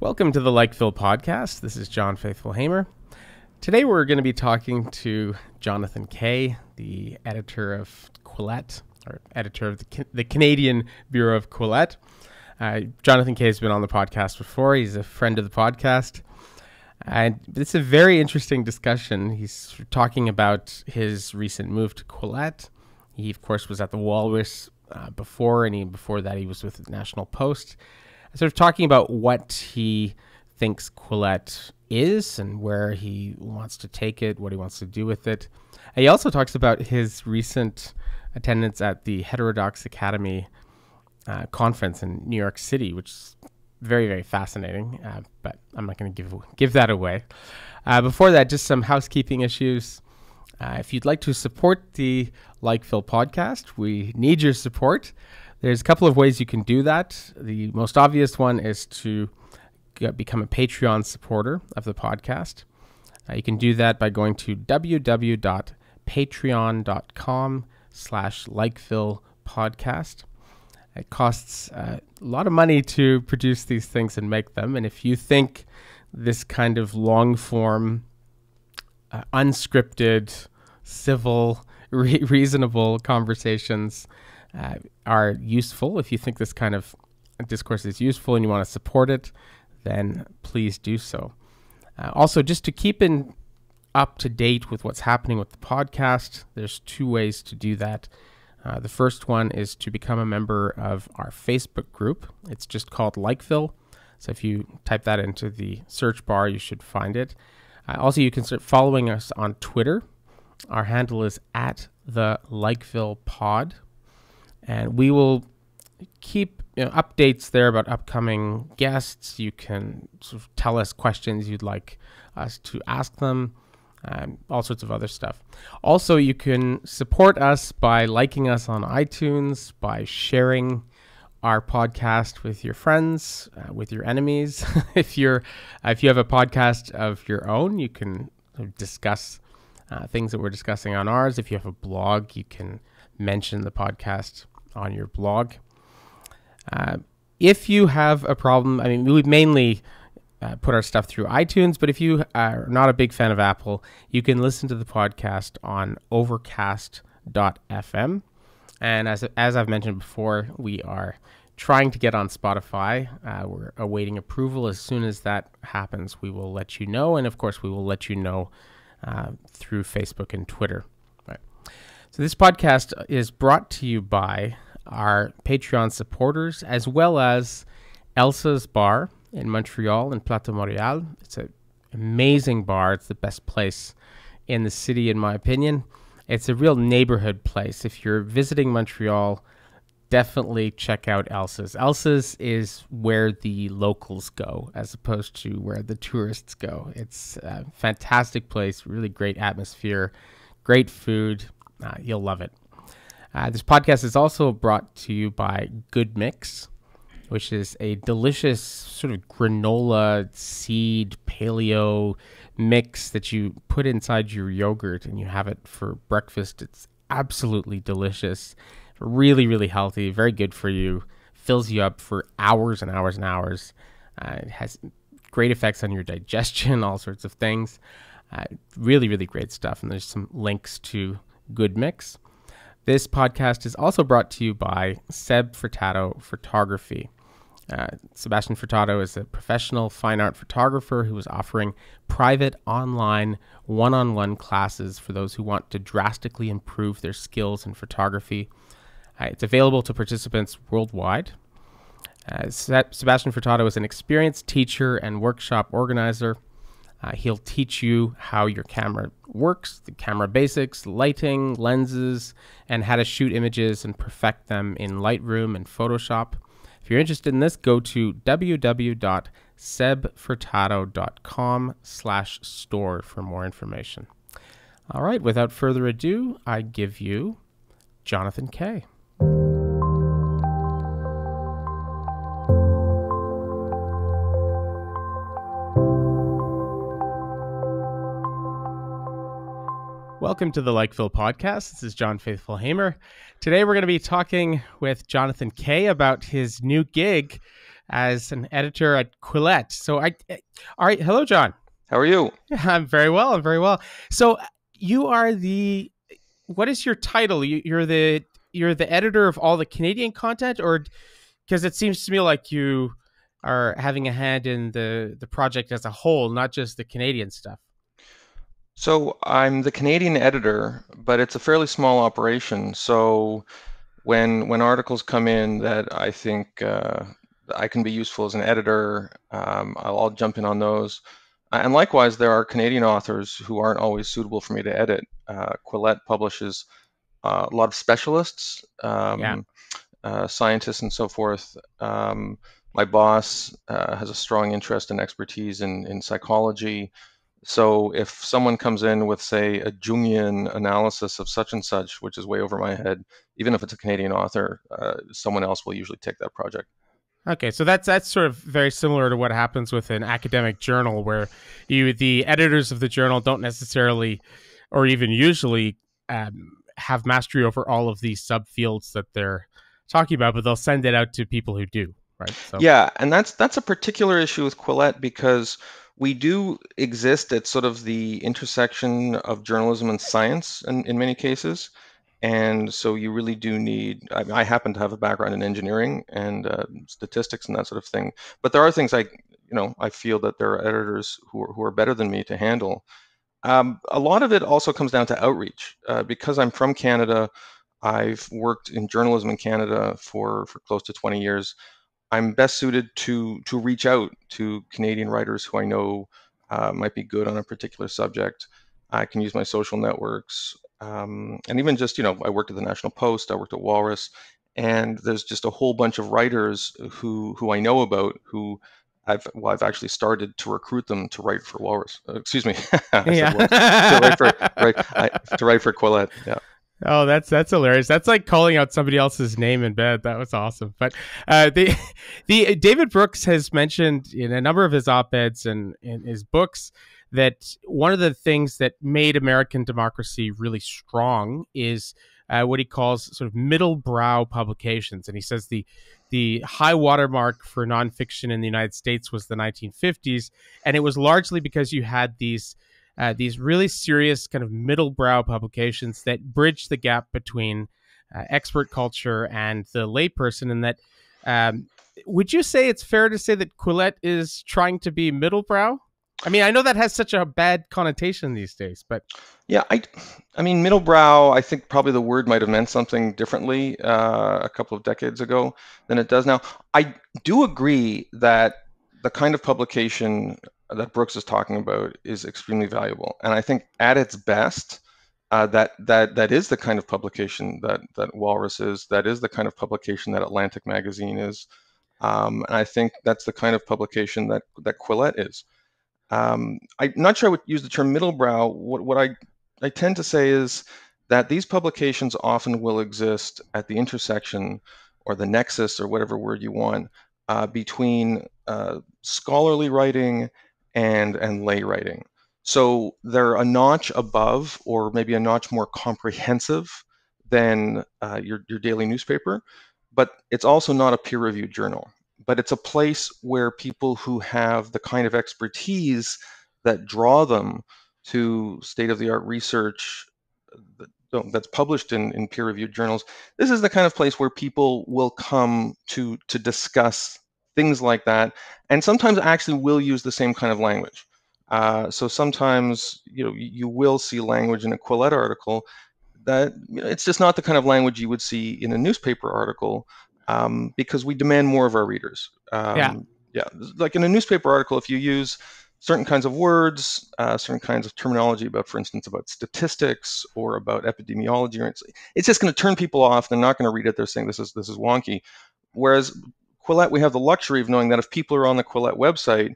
Welcome to the Likeville podcast. This is John Faithful Hamer. Today we're going to be talking to Jonathan Kay, the editor of Quillette, or editor of the, the Canadian Bureau of Quillette. Uh, Jonathan Kay has been on the podcast before. He's a friend of the podcast. And it's a very interesting discussion. He's talking about his recent move to Quillette. He, of course, was at the Walrus uh, before, and he, before that, he was with the National Post sort of talking about what he thinks Quillette is and where he wants to take it, what he wants to do with it. He also talks about his recent attendance at the Heterodox Academy uh, conference in New York City, which is very, very fascinating. Uh, but I'm not going to give give that away. Uh, before that, just some housekeeping issues. Uh, if you'd like to support the Likeville podcast, we need your support. There's a couple of ways you can do that. The most obvious one is to get, become a Patreon supporter of the podcast. Uh, you can do that by going to www.patreon.com slash podcast. It costs uh, a lot of money to produce these things and make them. And if you think this kind of long form, uh, unscripted, civil, re- reasonable conversations uh, are useful. If you think this kind of discourse is useful and you want to support it, then please do so. Uh, also, just to keep in up to date with what's happening with the podcast, there's two ways to do that. Uh, the first one is to become a member of our Facebook group. It's just called Likeville. So if you type that into the search bar, you should find it. Uh, also, you can start following us on Twitter. Our handle is at the Likeville Pod and we will keep you know, updates there about upcoming guests. You can sort of tell us questions you'd like us to ask them, um, all sorts of other stuff. Also, you can support us by liking us on iTunes, by sharing our podcast with your friends, uh, with your enemies. if you're uh, if you have a podcast of your own, you can discuss uh, things that we're discussing on ours. If you have a blog, you can mention the podcast on your blog. Uh, if you have a problem, I mean, we mainly uh, put our stuff through iTunes, but if you are not a big fan of Apple, you can listen to the podcast on overcast.fm. And as, as I've mentioned before, we are trying to get on Spotify. Uh, we're awaiting approval. As soon as that happens, we will let you know. And of course, we will let you know uh, through Facebook and Twitter. Right. So, this podcast is brought to you by our Patreon supporters, as well as Else's Bar in Montreal in Plateau Montreal. It's an amazing bar. It's the best place in the city, in my opinion. It's a real neighborhood place. If you're visiting Montreal, definitely check out Else's. Else's is where the locals go as opposed to where the tourists go. It's a fantastic place, really great atmosphere, great food. Uh, you'll love it. Uh, this podcast is also brought to you by Good Mix, which is a delicious sort of granola seed paleo mix that you put inside your yogurt and you have it for breakfast. It's absolutely delicious, really, really healthy, very good for you, fills you up for hours and hours and hours. Uh, it has great effects on your digestion, all sorts of things. Uh, really, really great stuff. And there's some links to Good Mix. This podcast is also brought to you by Seb Furtado Photography. Uh, Sebastian Furtado is a professional fine art photographer who is offering private online one on one classes for those who want to drastically improve their skills in photography. Uh, it's available to participants worldwide. Uh, Sebastian Furtado is an experienced teacher and workshop organizer uh, he'll teach you how your camera works, the camera basics, lighting, lenses, and how to shoot images and perfect them in Lightroom and Photoshop. If you're interested in this, go to www.sebfurtado.com slash store for more information. All right, without further ado, I give you Jonathan Kay. Welcome to the Likeville podcast. This is John Faithful Hamer. Today we're going to be talking with Jonathan Kay about his new gig as an editor at Quillette. So I, all right, hello, John. How are you? I'm very well. I'm very well. So you are the, what is your title? You, you're the you're the editor of all the Canadian content, or because it seems to me like you are having a hand in the the project as a whole, not just the Canadian stuff. So I'm the Canadian editor, but it's a fairly small operation. So when when articles come in that I think uh, I can be useful as an editor, um, I'll, I'll, jump in on those. And likewise, there are Canadian authors who aren't always suitable for me to edit. Uh, Quillette publishes uh, a lot of specialists, um, yeah. uh, scientists, and so forth. Um, my boss uh, has a strong interest and expertise in, in psychology. So if someone comes in with, say, a Jungian analysis of such and such, which is way over my head, even if it's a Canadian author, uh, someone else will usually take that project. Okay, so that's that's sort of very similar to what happens with an academic journal, where you the editors of the journal don't necessarily, or even usually, um, have mastery over all of these subfields that they're talking about, but they'll send it out to people who do, right? So. Yeah, and that's that's a particular issue with Quillette because we do exist at sort of the intersection of journalism and science in, in many cases. And so you really do need, I, I happen to have a background in engineering and uh, statistics and that sort of thing. But there are things I, you know, I feel that there are editors who are, who are better than me to handle. Um, a lot of it also comes down to outreach. Uh, because I'm from Canada, I've worked in journalism in Canada for, for close to 20 years. I'm best suited to to reach out to Canadian writers who I know uh, might be good on a particular subject. I can use my social networks, um, and even just you know, I worked at the National Post, I worked at Walrus, and there's just a whole bunch of writers who who I know about who I've well, I've actually started to recruit them to write for Walrus. Uh, excuse me, yeah. to write for right, I, to write for Quillette. Yeah. Oh, that's that's hilarious. That's like calling out somebody else's name in bed. That was awesome. But uh, the the David Brooks has mentioned in a number of his op eds and in his books that one of the things that made American democracy really strong is uh, what he calls sort of middle brow publications, and he says the the high watermark for nonfiction in the United States was the 1950s, and it was largely because you had these uh, these really serious kind of middle brow publications that bridge the gap between uh, expert culture and the layperson. And that, um, would you say it's fair to say that Quillette is trying to be middle brow? I mean, I know that has such a bad connotation these days, but yeah, I, I mean, middle brow. I think probably the word might have meant something differently uh, a couple of decades ago than it does now. I do agree that the kind of publication that Brooks is talking about is extremely valuable. And I think at its best, uh, that that that is the kind of publication that that Walrus is. That is the kind of publication that Atlantic Magazine is. Um, and I think that's the kind of publication that that Quillette is. Um, I'm not sure I would use the term middle brow. What what I I tend to say is that these publications often will exist at the intersection or the nexus or whatever word you want uh, between uh, scholarly writing and and lay writing. So they're a notch above, or maybe a notch more comprehensive than uh, your your daily newspaper, but it's also not a peer-reviewed journal. But it's a place where people who have the kind of expertise that draw them to state-of-the-art research that's published in, in peer-reviewed journals. This is the kind of place where people will come to to discuss things like that, and sometimes I actually will use the same kind of language. Uh, so sometimes you know you will see language in a Quillette article that you know, it's just not the kind of language you would see in a newspaper article um, because we demand more of our readers. Um, yeah. Yeah. Like in a newspaper article, if you use certain kinds of words, uh, certain kinds of terminology about, for instance, about statistics or about epidemiology, it's, it's just going to turn people off. They're not going to read it. They're saying this is this is wonky. Whereas Quillette, we have the luxury of knowing that if people are on the Quillette website,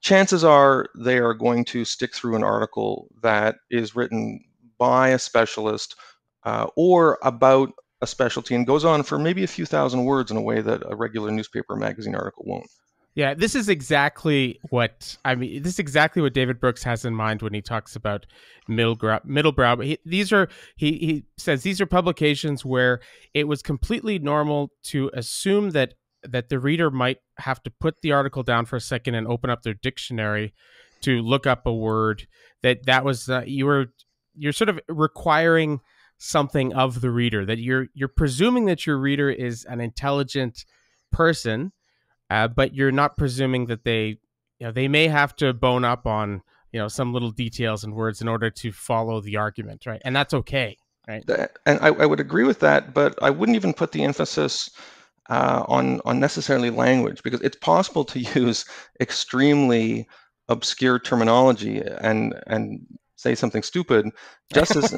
chances are they are going to stick through an article that is written by a specialist uh, or about a specialty and goes on for maybe a few thousand words in a way that a regular newspaper or magazine article won't. Yeah, this is exactly what I mean. This is exactly what David Brooks has in mind when he talks about middle brow. Middle brow. He, these are he he says these are publications where it was completely normal to assume that that the reader might have to put the article down for a second and open up their dictionary to look up a word that that was uh, you were you're sort of requiring something of the reader that you're you're presuming that your reader is an intelligent person uh, but you're not presuming that they you know they may have to bone up on you know some little details and words in order to follow the argument right? And that's okay right? And I, I would agree with that but i wouldn't even put the emphasis uh, on on necessarily language because it's possible to use extremely obscure terminology and and say something stupid just as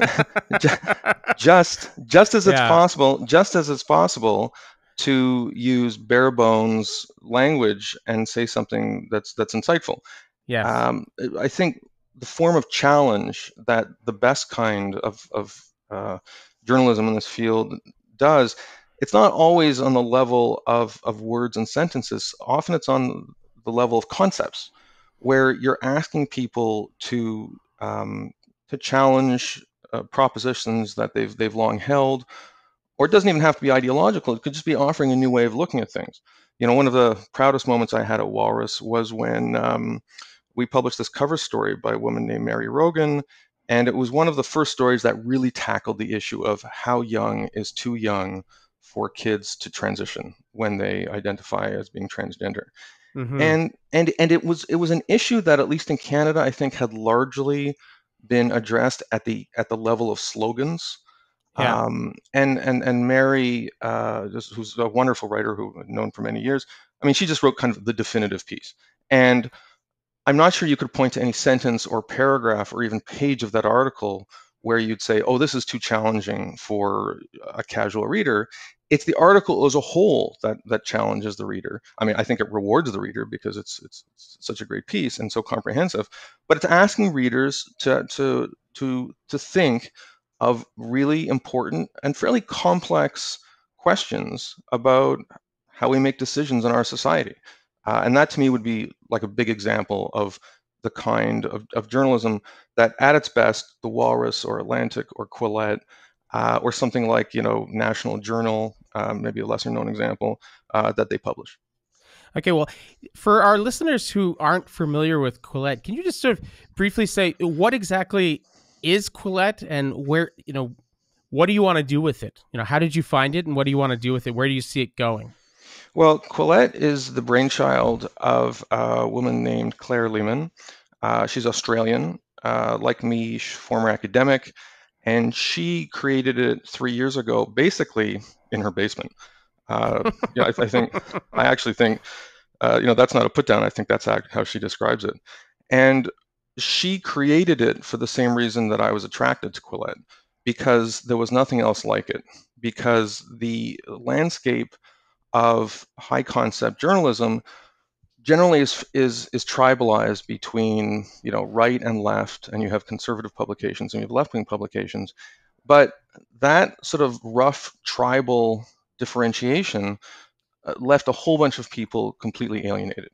just just as it's yeah. possible just as it's possible to use bare bones language and say something that's that's insightful yeah um, i think the form of challenge that the best kind of of uh, journalism in this field does it's not always on the level of of words and sentences often it's on the level of concepts where you're asking people to um, to challenge uh, propositions that they've they've long held, or it doesn't even have to be ideological. It could just be offering a new way of looking at things. You know, one of the proudest moments I had at Walrus was when um, we published this cover story by a woman named Mary Rogan, and it was one of the first stories that really tackled the issue of how young is too young for kids to transition when they identify as being transgender. Mm-hmm. And and and it was it was an issue that at least in Canada I think had largely been addressed at the at the level of slogans. Yeah. Um, and and and Mary, uh, who's a wonderful writer who I've known for many years. I mean, she just wrote kind of the definitive piece. And I'm not sure you could point to any sentence or paragraph or even page of that article where you'd say, "Oh, this is too challenging for a casual reader." It's the article as a whole that that challenges the reader. I mean, I think it rewards the reader because it's it's, such a great piece and so comprehensive. But it's asking readers to to to to think of really important and fairly complex questions about how we make decisions in our society. Uh, and that to me would be like a big example of the kind of, of journalism that at its best, the Walrus or Atlantic or Quillette uh, or something like you know National Journal, um, maybe a lesser known example uh, that they publish. Okay, well, for our listeners who aren't familiar with Quillette, can you just sort of briefly say what exactly is Quillette and where you know what do you want to do with it? You know, how did you find it and what do you want to do with it? Where do you see it going? Well, Quillette is the brainchild of a woman named Claire Lehmann. Uh, she's Australian, uh, like me, former academic and she created it three years ago, basically in her basement. Uh, yeah, I, I, think I actually think uh, you know that's not a put down. I think that's how she describes it, and she created it for the same reason that I was attracted to Quillette, because there was nothing else like it. Because the landscape of high concept journalism generally is, is, is tribalized between you know right and left, and you have conservative publications and you have left-wing publications. But that sort of rough tribal differentiation uh, left a whole bunch of people completely alienated.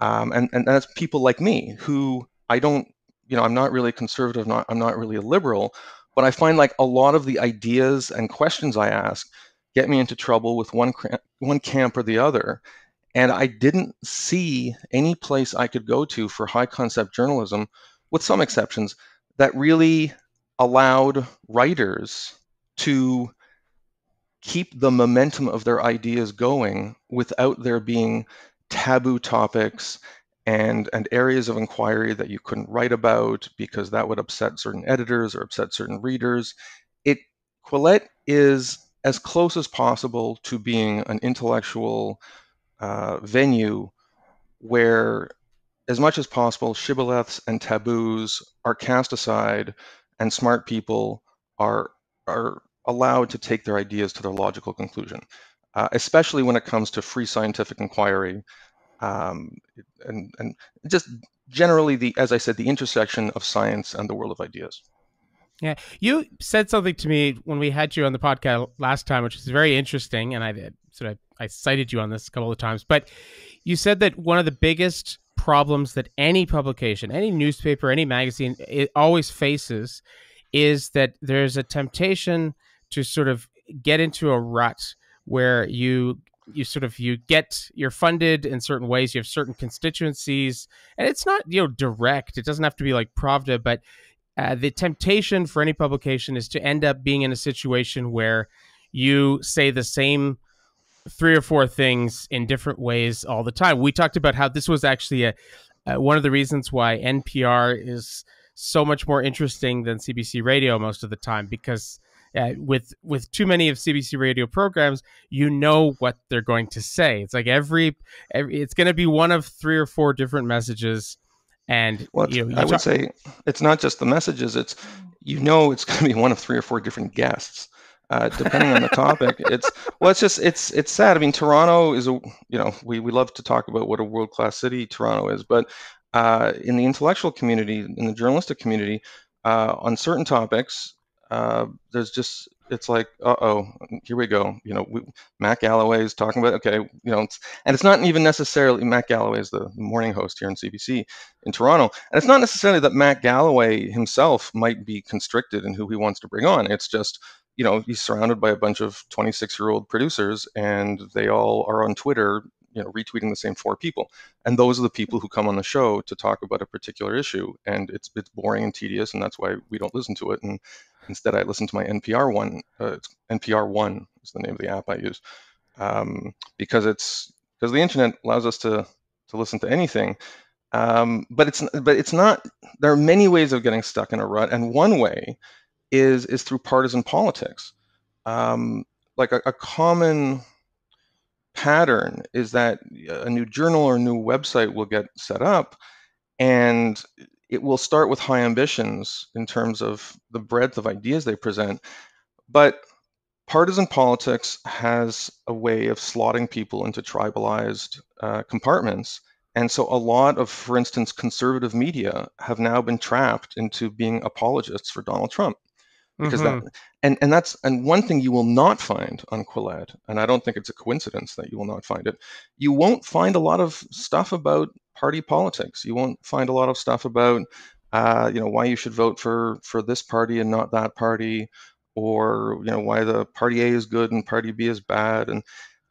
Um, and, and that's people like me who I don't, you know, I'm not really conservative, not, I'm not really a liberal, but I find like a lot of the ideas and questions I ask get me into trouble with one, one camp or the other. And I didn't see any place I could go to for high concept journalism, with some exceptions, that really allowed writers to keep the momentum of their ideas going without there being taboo topics and and areas of inquiry that you couldn't write about because that would upset certain editors or upset certain readers. It Quillette is as close as possible to being an intellectual uh, venue where, as much as possible, shibboleths and taboos are cast aside, and smart people are are allowed to take their ideas to their logical conclusion, uh, especially when it comes to free scientific inquiry, um, and and just generally the, as I said, the intersection of science and the world of ideas. Yeah, you said something to me when we had you on the podcast last time, which was very interesting, and I sort of I cited you on this a couple of times. But you said that one of the biggest problems that any publication, any newspaper, any magazine, it always faces is that there's a temptation to sort of get into a rut where you you sort of you get you're funded in certain ways. You have certain constituencies, and it's not you know direct. It doesn't have to be like Pravda, but uh, the temptation for any publication is to end up being in a situation where you say the same three or four things in different ways all the time. We talked about how this was actually a uh, one of the reasons why NPR is so much more interesting than CBC Radio most of the time because uh, with with too many of CBC radio programs, you know what they're going to say. It's like every, every it's going to be one of three or four different messages, and well, you know, I would say it's not just the messages. It's you know it's going to be one of three or four different guests. Uh, depending on the topic. It's well, it's just it's it's sad. I mean, Toronto is a you know we we love to talk about what a world class city Toronto is, but uh, in the intellectual community, in the journalistic community, uh, on certain topics, uh, there's just it's like, uh oh, here we go. You know, we, Matt Galloway is talking about okay, you know, it's, and it's not even necessarily Matt Galloway is the morning host here in CBC in Toronto, and it's not necessarily that Matt Galloway himself might be constricted in who he wants to bring on. It's just you know he's surrounded by a bunch of 26 year old producers and they all are on twitter you know retweeting the same four people and those are the people who come on the show to talk about a particular issue and it's it's boring and tedious and that's why we don't listen to it and instead i listen to my npr one uh, npr one is the name of the app i use um, because it's because the internet allows us to to listen to anything. Um, but it's but it's not there are many ways of getting stuck in a rut and one way is is through partisan politics. Um, like a, a common pattern is that a new journal or a new website will get set up and it will start with high ambitions in terms of the breadth of ideas they present but partisan politics has a way of slotting people into tribalized uh, compartments and so a lot of for instance conservative media have now been trapped into being apologists for donald trump because mm-hmm. that and and that's and one thing you will not find on Quillette, and I don't think it's a coincidence that you will not find it. You won't find a lot of stuff about party politics. You won't find a lot of stuff about uh, you know why you should vote for for this party and not that party, or you know why the party A is good and party B is bad. And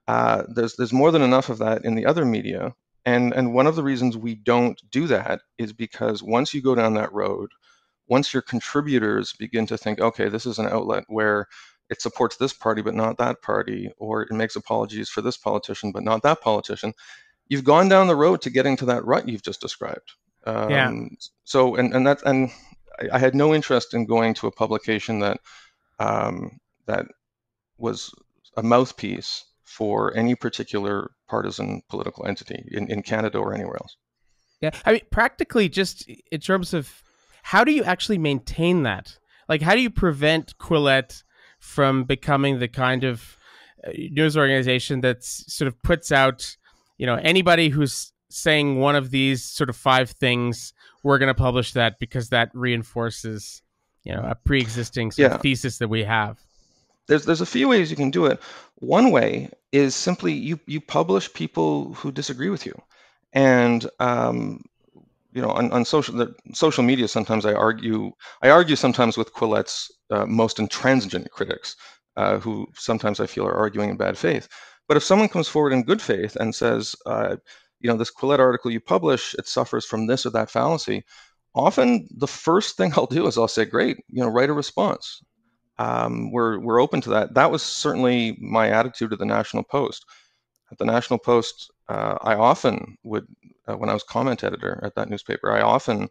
uh, there's there's more than enough of that in the other media. And and one of the reasons we don't do that is because once you go down that road once your contributors begin to think, okay, this is an outlet where it supports this party but not that party, or it makes apologies for this politician but not that politician, you've gone down the road to getting to that rut you've just described. Um, yeah. So and and that and I, I, had no interest in going to a publication that um, that was a mouthpiece for any particular partisan political entity in, in Canada or anywhere else. Yeah, I mean, practically, just in terms of how do you actually maintain that? Like, how do you prevent Quillette from becoming the kind of uh, news organization that sort of puts out, you know, anybody who's saying one of these sort of five things, we're going to publish that because that reinforces, you know, a pre-existing yeah. of thesis that we have. There's there's a few ways you can do it. One way is simply you you publish people who disagree with you, and um, you know, on, on social the, social media, sometimes I argue I argue sometimes with Quillette's uh, most intransigent critics, uh, who sometimes I feel are arguing in bad faith. But if someone comes forward in good faith and says, uh, you know, this Quillette article you publish, it suffers from this or that fallacy, often the first thing I'll do is I'll say, great, you know, write a response. Um, we're we're open to that. That was certainly my attitude at the National Post. At the National Post, uh, I often would uh, when I was comment editor at that newspaper, I often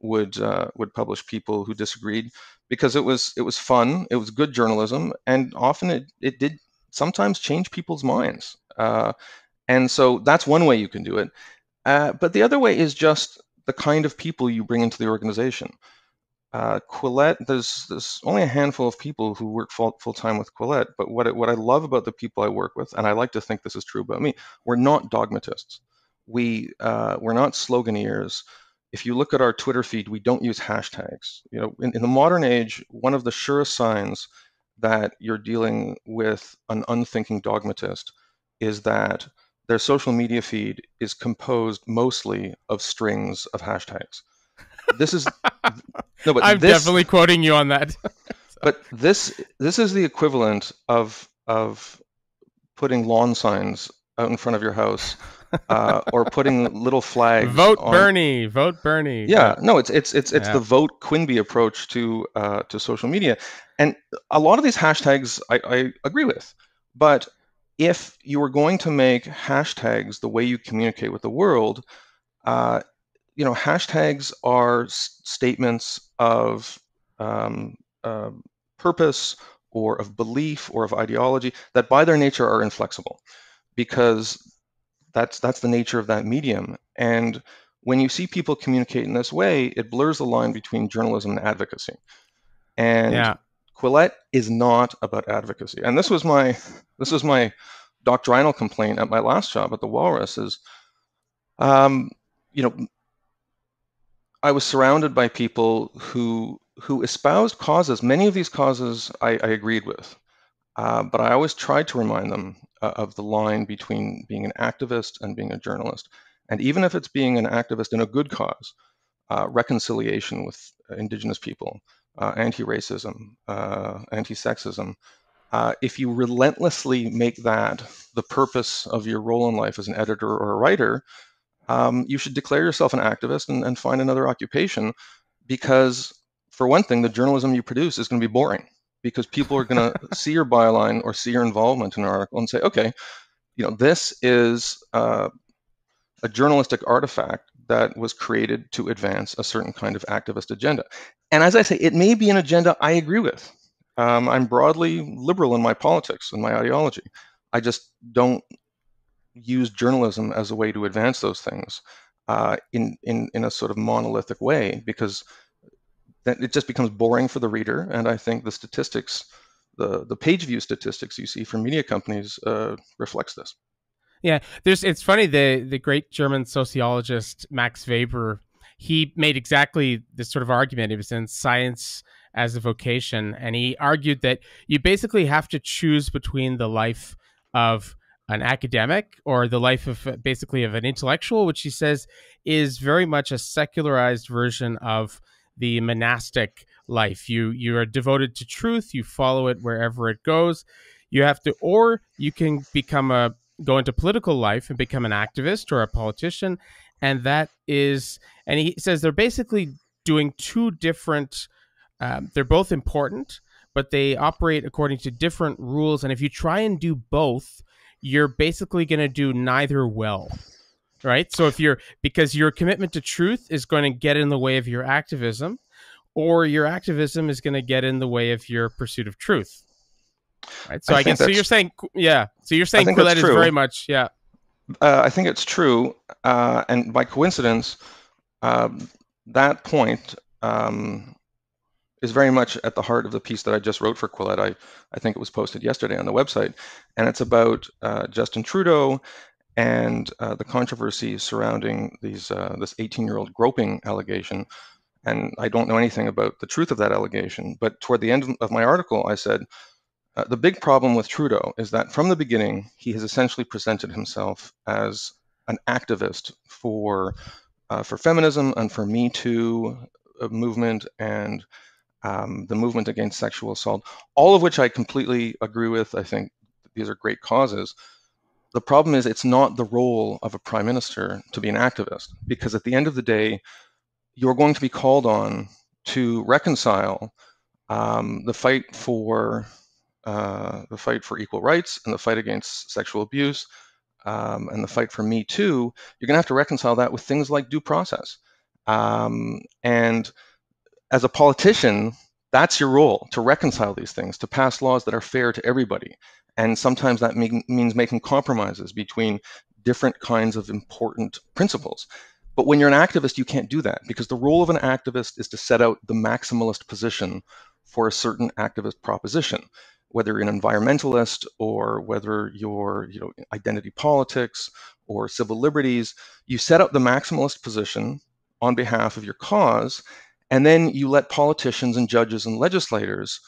would uh, would publish people who disagreed because it was it was fun, it was good journalism, and often it it did sometimes change people's minds. Uh, and so that's one way you can do it. Uh, but the other way is just the kind of people you bring into the organization. Uh, Quillette, there's there's only a handful of people who work full full time with Quillette, but what what I love about the people I work with, and I like to think this is true about me, we're not dogmatists we uh, we're not sloganeers. If you look at our Twitter feed, we don't use hashtags. You know, in, in the modern age, one of the surest signs that you're dealing with an unthinking dogmatist is that their social media feed is composed mostly of strings of hashtags. This is no, but I'm this, definitely quoting you on that. but this this is the equivalent of of putting lawn signs out in front of your house uh, or putting little flags. Vote on, Bernie. Vote Bernie. Yeah, no, it's it's it's it's Yeah. the vote Quimby approach to uh, to social media, and a lot of these hashtags I, I agree with, but if you were going to make hashtags the way you communicate with the world, uh, you know, hashtags are s- statements of um, um purpose or of belief or of ideology that by their nature are inflexible because that's that's the nature of that medium. And when you see people communicate in this way it blurs the line between journalism and advocacy. And Yeah. quillette is not about advocacy. And this was my this was my doctrinal complaint at my last job at the walrus is um, you know i was surrounded by people who who espoused causes. Many of these causes i, I agreed with. Uh, but I always tried to remind them uh, of the line between being an activist and being a journalist. And even if it's being an activist in a good cause, uh, reconciliation with Indigenous people, uh, anti racism, uh, anti sexism, uh, if you relentlessly make that the purpose of your role in life as an editor or a writer, um, you should declare yourself an activist and, and find another occupation because, for one thing, the journalism you produce is going to be boring because people are going to see your byline or see your involvement in an article and say, okay, you know, this is uh, a journalistic artifact that was created to advance a certain kind of activist agenda. And as I say, it may be an agenda I agree with. Um, I'm broadly liberal in my politics and my ideology. I just don't use journalism as a way to advance those things uh, in, in, in a sort of monolithic way because then it just becomes boring for the reader. And I think the statistics, the the page view statistics you see from media companies uh, reflects this. Yeah, there's. It's funny. The the great German sociologist Max Weber, he made exactly this sort of argument. It was in Science as a Vocation, and he argued that you basically have to choose between the life of an academic or the life of basically of an intellectual, which he says is very much a secularized version of the monastic life. You you are devoted to truth. You follow it wherever it goes. You have to, or you can become a go into political life and become an activist or a politician, and that is. And he says they're basically doing two different. Um, they're both important, but they operate according to different rules. And if you try and do both, you're basically going to do neither well right? So if you're because your commitment to truth is going to get in the way of your activism, or your activism is going to get in the way of your pursuit of truth. Right. So I I, guess so. You're saying, yeah. So you're saying Quillette is very much, yeah, Uh, I think it's true, uh, and by coincidence, um, that point um, is very much at the heart of the piece that I just wrote for Quillette. I, I think it was posted yesterday on the website, and it's about uh, Justin Trudeau and uh, the controversy surrounding these uh, this 18-year-old groping allegation. And I don't know anything about the truth of that allegation, but toward the end of- my article, I said uh, the big problem with Trudeau is that from the beginning, he has essentially presented himself as an activist for uh, for feminism and for Me Too uh, movement and um, the movement against sexual assault, all of which I completely agree with. I think these are great causes. The problem is it's not the role of a prime minister to be an activist because at the end of the day, you're going to be called on to reconcile um, the fight for uh, the fight for equal rights and the fight against sexual abuse um, and the fight for Me Too, you're going to have to reconcile that with things like due process. Um, and as a politician, that's your role to reconcile these things, to pass laws that are fair to everybody. And sometimes that mean, means making compromises between different kinds of important principles. But when you're an activist, you can't do that because the role of an activist is to set out the maximalist position for a certain activist proposition whether you're an environmentalist or whether you're you know identity politics or civil liberties you set up the maximalist position on behalf of your cause and then you let politicians and judges and legislators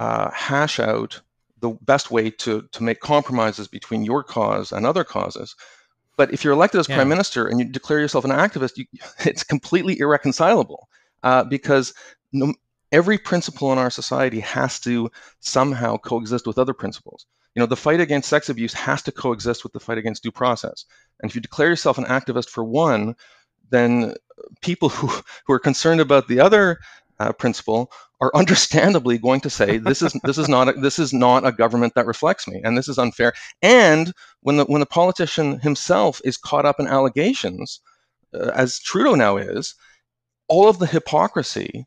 uh, hash out the best way to, to make compromises between your cause and other causes but if you're elected as Yeah. prime minister and you declare yourself an activist you, it's completely irreconcilable uh, because no, every principle in our society has to somehow coexist with other principles. You know, the fight against sex abuse has to coexist with the fight against due process. And if you declare yourself an activist for one, then people who, who are concerned about the other uh, principle are understandably going to say this is this is not a, this is not a government that reflects me and this is unfair and when the when the politician himself is caught up in allegations uh, as Trudeau now is all of the hypocrisy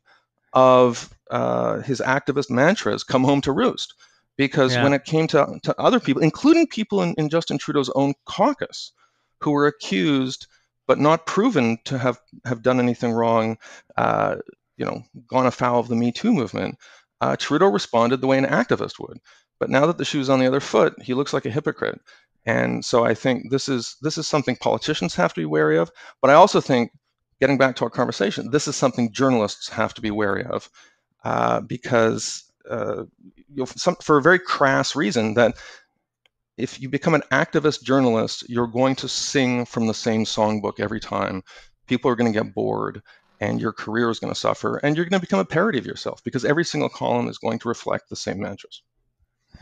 of uh, his activist mantras come home to roost because yeah. when it came to, to other people including people in, in Justin Trudeau's own caucus who were accused but not proven to have, have done anything wrong, uh, you know, gone afoul of the Me Too movement, uh, Trudeau responded the way an activist would. But now that the shoe's on the other foot, he looks like a hypocrite. And so I think this is this is something politicians have to be wary of. But I also think, getting back to our conversation, this is something journalists have to be wary of, uh, because uh, some, for a very crass reason that if you become an activist journalist, you're going to sing from the same songbook every time. People are going to get bored and your career is going to suffer and you're going to become a parody of yourself because every single column is going to reflect the same mantras.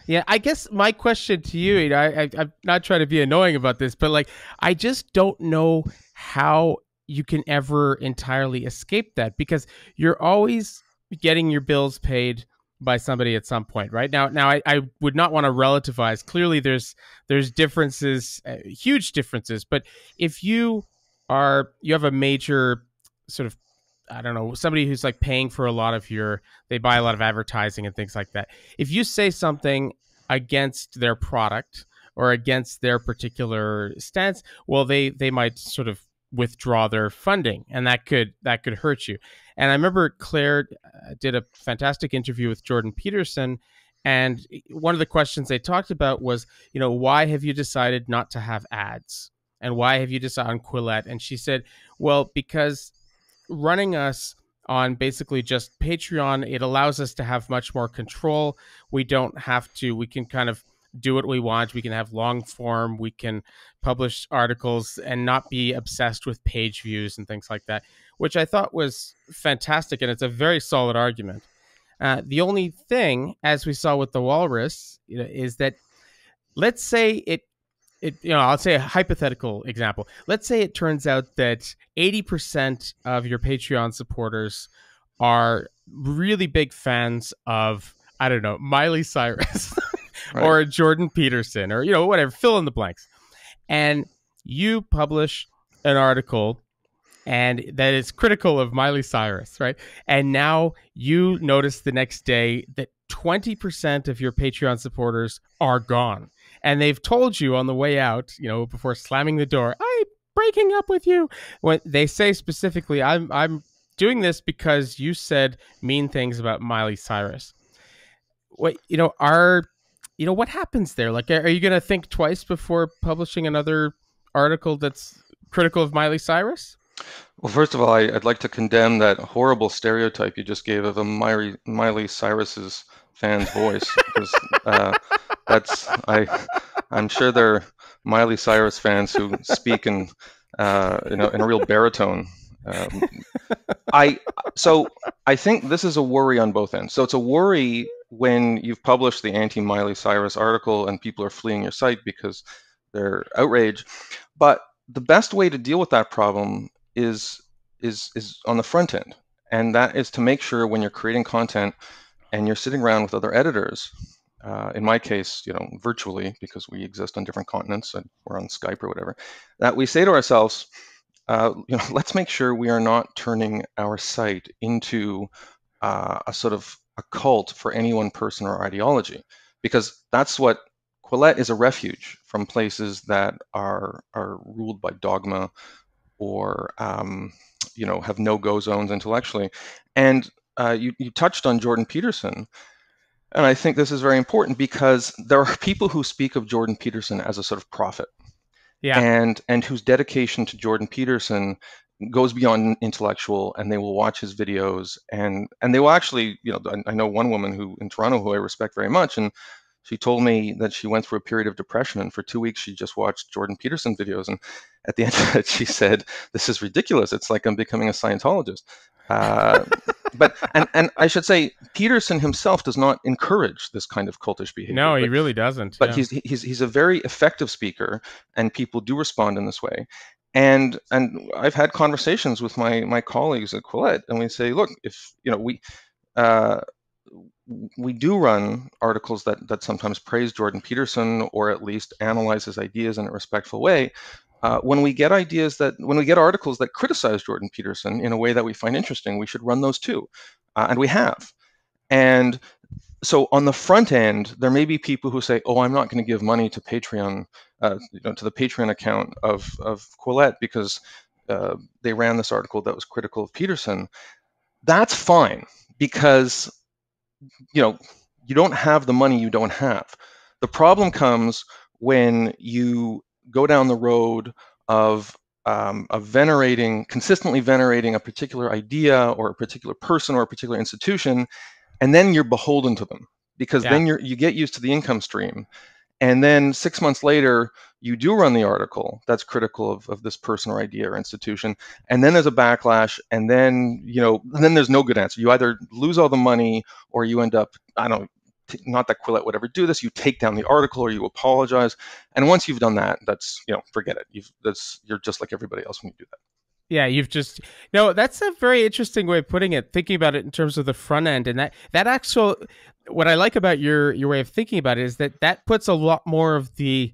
Yeah, I guess my question to you, I, I, I'm not trying to be annoying about this, but like, I just don't know how you can ever entirely escape that because you're always getting your bills paid by somebody at some point, right? Now, now I, I would not want to relativize. Clearly, there's there's differences, uh, huge differences. But if you are you have a major sort of I don't know somebody who's like paying for a lot of your they buy a lot of advertising and things like that. If you say something against their product or against their particular stance, well, they they might sort of withdraw their funding, and that could that could hurt you. And I remember Claire uh, did a fantastic interview with Jordan Peterson. And one of the questions they talked about was, you know, why have you decided not to have ads? And why have you decided on Quillette? And she said, well, because running us on basically just Patreon, it allows us to have much more control. We don't have to, we can kind of do what we want. We can have long form. We can publish articles and not be obsessed with page views and things like that, which I thought was fantastic. And it's a very solid argument. Uh, the only thing, as we saw with the walrus, you know, is that let's say it, it, you know, I'll say a hypothetical example. Let's say it turns out that 80% of your Patreon supporters are really big fans of, I don't know, Miley Cyrus. right. or Jordan Peterson or you know whatever fill in the blanks and you publish an article and that is critical of Miley Cyrus, right? And now you notice the next day that 20% of your Patreon supporters are gone. And they've told you on the way out, you know, before slamming the door, I'm breaking up with you. When they say specifically, I'm I'm doing this because you said mean things about Miley Cyrus. What you know, are you know what happens there like are you going to think twice before publishing another article that's critical of miley cyrus well first of all I, would like to condemn that horrible stereotype you just gave of a miley, miley cyrus's fan's voice because uh, that's i i'm sure there are miley cyrus fans who speak in uh, you know in a real baritone um, I so I think this is a worry on both ends. So it's a worry when you've published the anti Miley Cyrus article and people are fleeing your site because they're outraged. But the best way to deal with that problem is is is on the front end, and that is to make sure when you're creating content and you're sitting around with other editors. Uh, in my case, you know, virtually because we exist on different continents and we're on Skype or whatever, that we say to ourselves, uh, you know, let's make sure we are not turning our site into uh, a sort of a cult for any one person or ideology, because that's what Quillette is a refuge from places that are are ruled by dogma or um, you know have no-go zones intellectually. And uh, you you touched on Jordan Peterson, and I think this is very important because there are people who speak of Jordan Peterson as a sort of prophet. Yeah. And and whose dedication to Jordan Peterson goes beyond intellectual and they will watch his videos. And and they will actually you know I, I, know one woman who in toronto who i respect very much and she told me that she went through a period of depression and for two weeks she just watched jordan peterson videos. And at the end of it she said this is ridiculous. It's like i'm becoming a scientologist Uh, but and and I should say Peterson himself does not encourage this kind of cultish behavior. No, but, he really doesn't. But yeah. he's he's he's a very effective speaker, and people do respond in this way. And and I've had conversations with my my colleagues at Quillette, and we say, look, if you know we. Uh, we do run articles that, that sometimes praise Jordan Peterson or at least analyze his ideas in a respectful way. Uh, when we get ideas that, when we get articles that criticize Jordan Peterson in a way that we find interesting, we should run those too. Uh, and we have. And so on the front end, there may be people who say, "Oh, I'm not going to give money to Patreon, uh, you know, to the Patreon account of of Quillette because uh, they ran this article that was critical of Peterson." That's fine because you know you don't have the money you don't have. The problem comes when you go down the road of um, of venerating, consistently venerating a particular idea or a particular person or a particular institution, and then you're beholden to them because yeah. then you you get used to the income stream, and then six months later you do run the article that's critical of, of this person or idea or institution, and then there's a backlash, and then you know then there's no good answer. You either lose all the money or you end up I don't not that Quillette would ever do this. You take down the article or you apologize, and once you've done that, that's you know forget it. You've that's you're just like everybody else when you do that. Yeah, you've just no. That's a very interesting way of putting it. Thinking about it in terms of the front end, and that that actual what I like about your your way of thinking about it is that that puts a lot more of the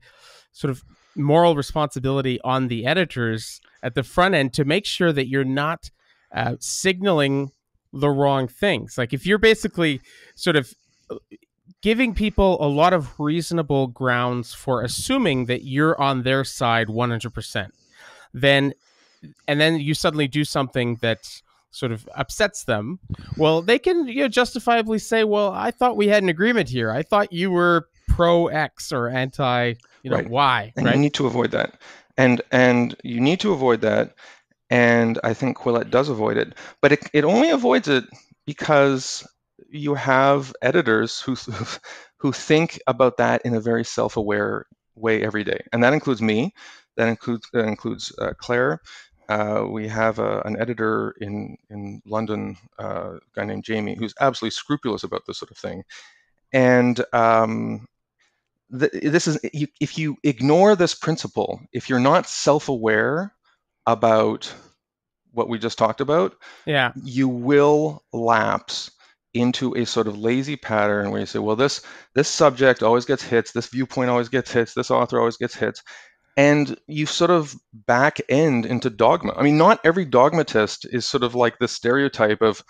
sort of moral responsibility on the editors at the front end to make sure that you're not uh, signaling the wrong things. Like if you're basically sort of giving people a lot of reasonable grounds for assuming that you're on their side 100%, then and then you suddenly do something that sort of upsets them, well, they can you know, justifiably say, "Well, I thought we had an agreement here. I thought you were pro X or anti, you know, right. Y." And right? you need to avoid that, and and you need to avoid that, and I think Quillette does avoid it, but it it only avoids it because you have editors who who think about that in a very self-aware way every day, and that includes me. That includes that includes uh, Claire. Uh, we have a, an editor in in London, uh, a guy named Jamie, who's absolutely scrupulous about this sort of thing. And um, th this is you, if you ignore this principle, if you're not self-aware about what we just talked about, yeah, you will lapse into a sort of lazy pattern where you say, well, this this subject always gets hits, this viewpoint always gets hits, this author always gets hits, and you sort of back end into dogma. I mean, not every dogmatist is sort of like the stereotype of,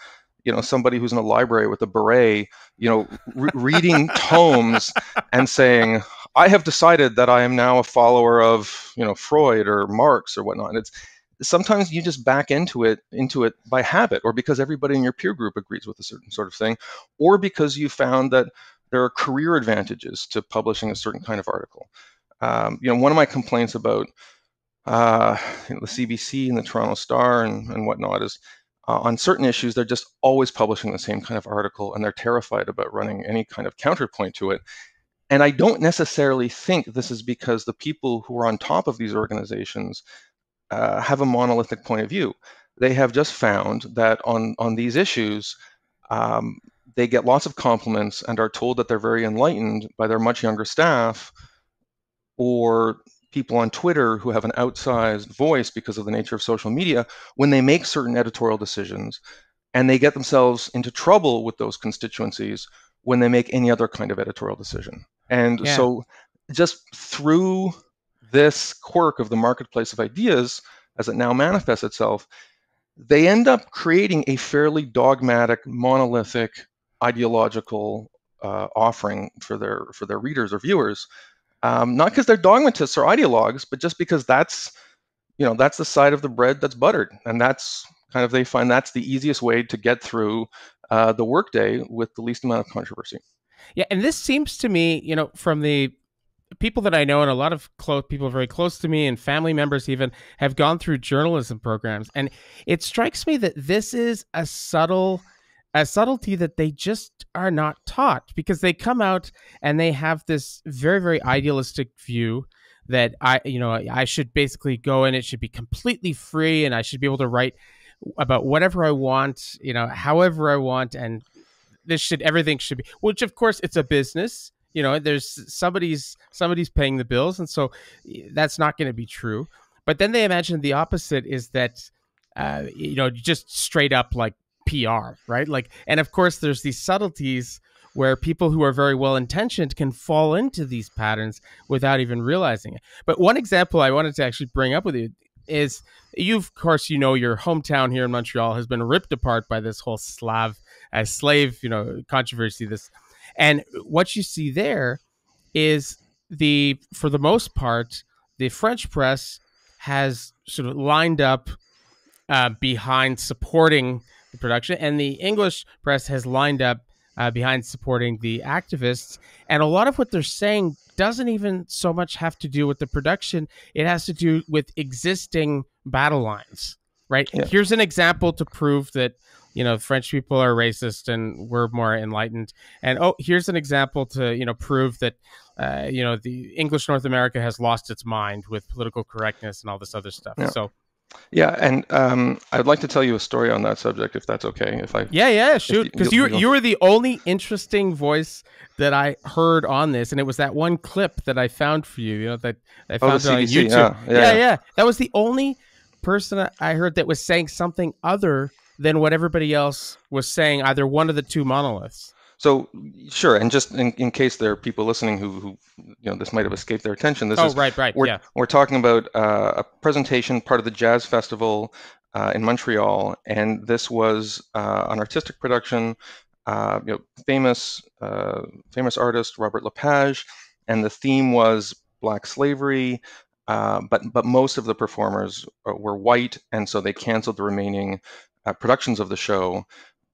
you know, somebody who's in a library with a beret, you know, re- reading tomes and saying, I have decided that I am now a follower of, you know, Freud or Marx or whatnot. It's sometimes you just back into it into it by habit or because everybody in your peer group agrees with a certain sort of thing or because you found that there are career advantages to publishing a certain kind of article. Um, you know one of my complaints about uh, you know, the cbc and the toronto star and, and whatnot is uh, on certain issues they're just always publishing the same kind of article and they're terrified about running any kind of counterpoint to it. And i don't necessarily think this is because the people who are on top of these organizations uh, have a monolithic point of view. They have just found that on on these issues, um, they get lots of compliments and are told that they're very enlightened by their much younger staff, or people on Twitter who have an outsized voice because of the nature of social media when they make certain editorial decisions, and they get themselves into trouble with those constituencies when they make any other kind of editorial decision. And yeah. so, just through this quirk of the marketplace of ideas, as it now manifests itself, they end up creating a fairly dogmatic, monolithic, ideological uh, offering for their for their readers or viewers. Um, not because they're dogmatists or ideologues, but just because that's you know that's the side of the bread that's buttered, and that's kind of they find that's the easiest way to get through uh, the workday with the least amount of controversy. Yeah, and this seems to me, you know, from the people that I know and a lot of close people very close to me and family members even have gone through journalism programs and it strikes me that this is a subtle a subtlety that they just are not taught because they come out and they have this very very idealistic view that I you know I should basically go and it should be completely free and I should be able to write about whatever I want, you know, however I want, and this should everything should be. Which of course it's a business. You know, there's somebody's somebody's paying the bills, and so that's not going to be true. But then they imagine the opposite is that, uh, you know, just straight up like PR, right? Like, and of course there's these subtleties where people who are very well intentioned can fall into these patterns without even realizing it. But one example I wanted to actually bring up with you is you of course you know your hometown here in Montreal has been ripped apart by this whole Slav as slave you know controversy this and what you see there is the for the most part the French press has sort of lined up uh, behind supporting the production and the English press has lined up uh, behind supporting the activists and a lot of what they're saying doesn't even so much have to do with the production. It has to do with existing battle lines, right? Yeah. Here's an example to prove that you know French people are racist and we're more enlightened. And oh, here's an example to you know prove that uh, you know the English North America has lost its mind with political correctness and all this other stuff. Yeah. So yeah, and um, I'd like to tell you a story on that subject, if that's okay. If I yeah yeah shoot, because you you were the only interesting voice that I heard on this, and it was that one clip that I found for you. You know that I oh, found oh, on YouTube. Yeah yeah, yeah, yeah, That was the only person I heard that was saying something other than what everybody else was saying. Either one of the two monoliths. So sure, and just in, in case there are people listening who, who, you know, this might have escaped their attention. This oh, is right, right, we're, yeah. We're talking about uh, a presentation, part of the Jazz Festival uh, in Montreal, and this was uh, an artistic production. Uh, you know, famous, uh, famous artist Robert Lepage, and the theme was Black slavery. Uh, but but most of the performers were white, and so they canceled the remaining productions of the show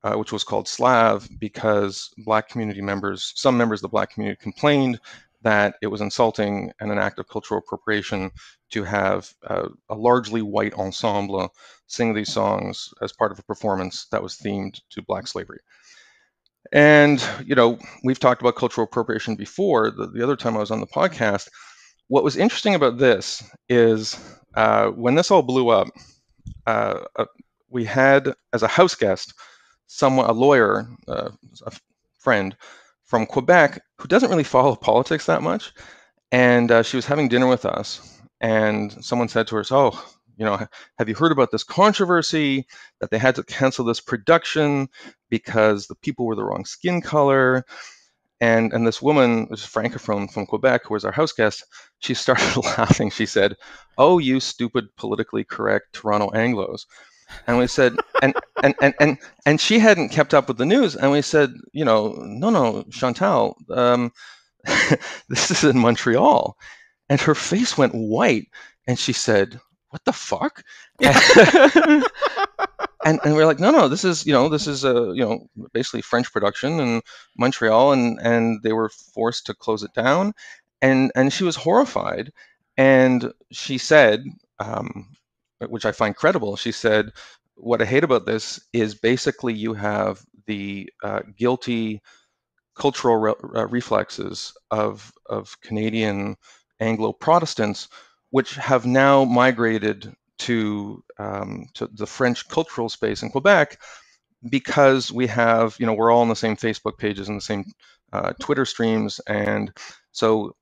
uh, which was called Slav because black community members, some members of the black community complained that it was insulting and an act of cultural appropriation to have uh, a largely white ensemble sing these songs as part of a performance that was themed to black slavery. And, you know, we've talked about cultural appropriation before. The, the other time I was on the podcast, what was interesting about this is uh, when this all blew up, uh, uh we had, as a house guest, someone, a lawyer, uh, a friend from Quebec who doesn't really follow politics that much. And uh, she was having dinner with us, and someone said to her, "Oh, you know, have you heard about this controversy that they had to cancel this production because the people were the wrong skin color?" And and this woman, this francophone from Quebec, who was our house guest, she started laughing. She said, "Oh, you stupid politically correct Toronto Anglo's." And we said and, and and and and she hadn't kept up with the news. And we said you know no no chantal um, this is in montreal. And her face went white. And she said what the fuck? And, and we're like no no this is you know this is a you know basically french production in montreal. And and they were forced to close it down. And and she was horrified. And she said um, which I find credible. She said, "What I hate about this is basically you have the uh, guilty cultural re- uh, reflexes of of Canadian Anglo Protestants, which have now migrated to um, to the French cultural space in Quebec." Because we have, you know, we're all on the same Facebook pages and the same uh, Twitter streams, and so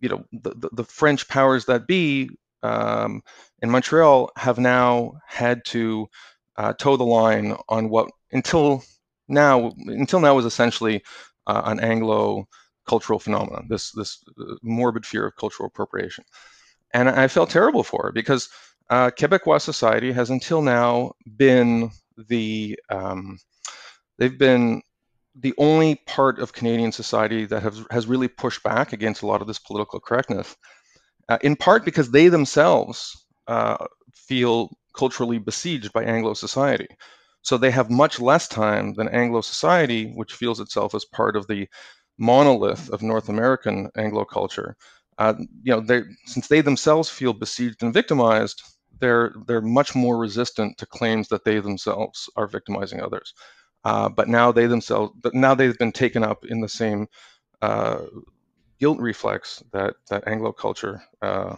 you know the, the, the, French powers that be um, in Montreal have now had to uh, toe the line on what until now until now was essentially uh, an Anglo cultural phenomenon. This this uh, morbid fear of cultural appropriation, and I felt terrible for it because uh, Quebecois society has until now been the um, they've been the only part of Canadian society that has has really pushed back against a lot of this political correctness uh, in part because they themselves uh, feel culturally besieged by Anglo society. So they have much less time than Anglo society, which feels itself as part of the monolith of North American Anglo culture. Uh, you know, they since they themselves feel besieged and victimized, they're they're much more resistant to claims that they themselves are victimizing others. Uh, but now they themselves, now they've been taken up in the same uh, guilt reflex that that Anglo culture uh,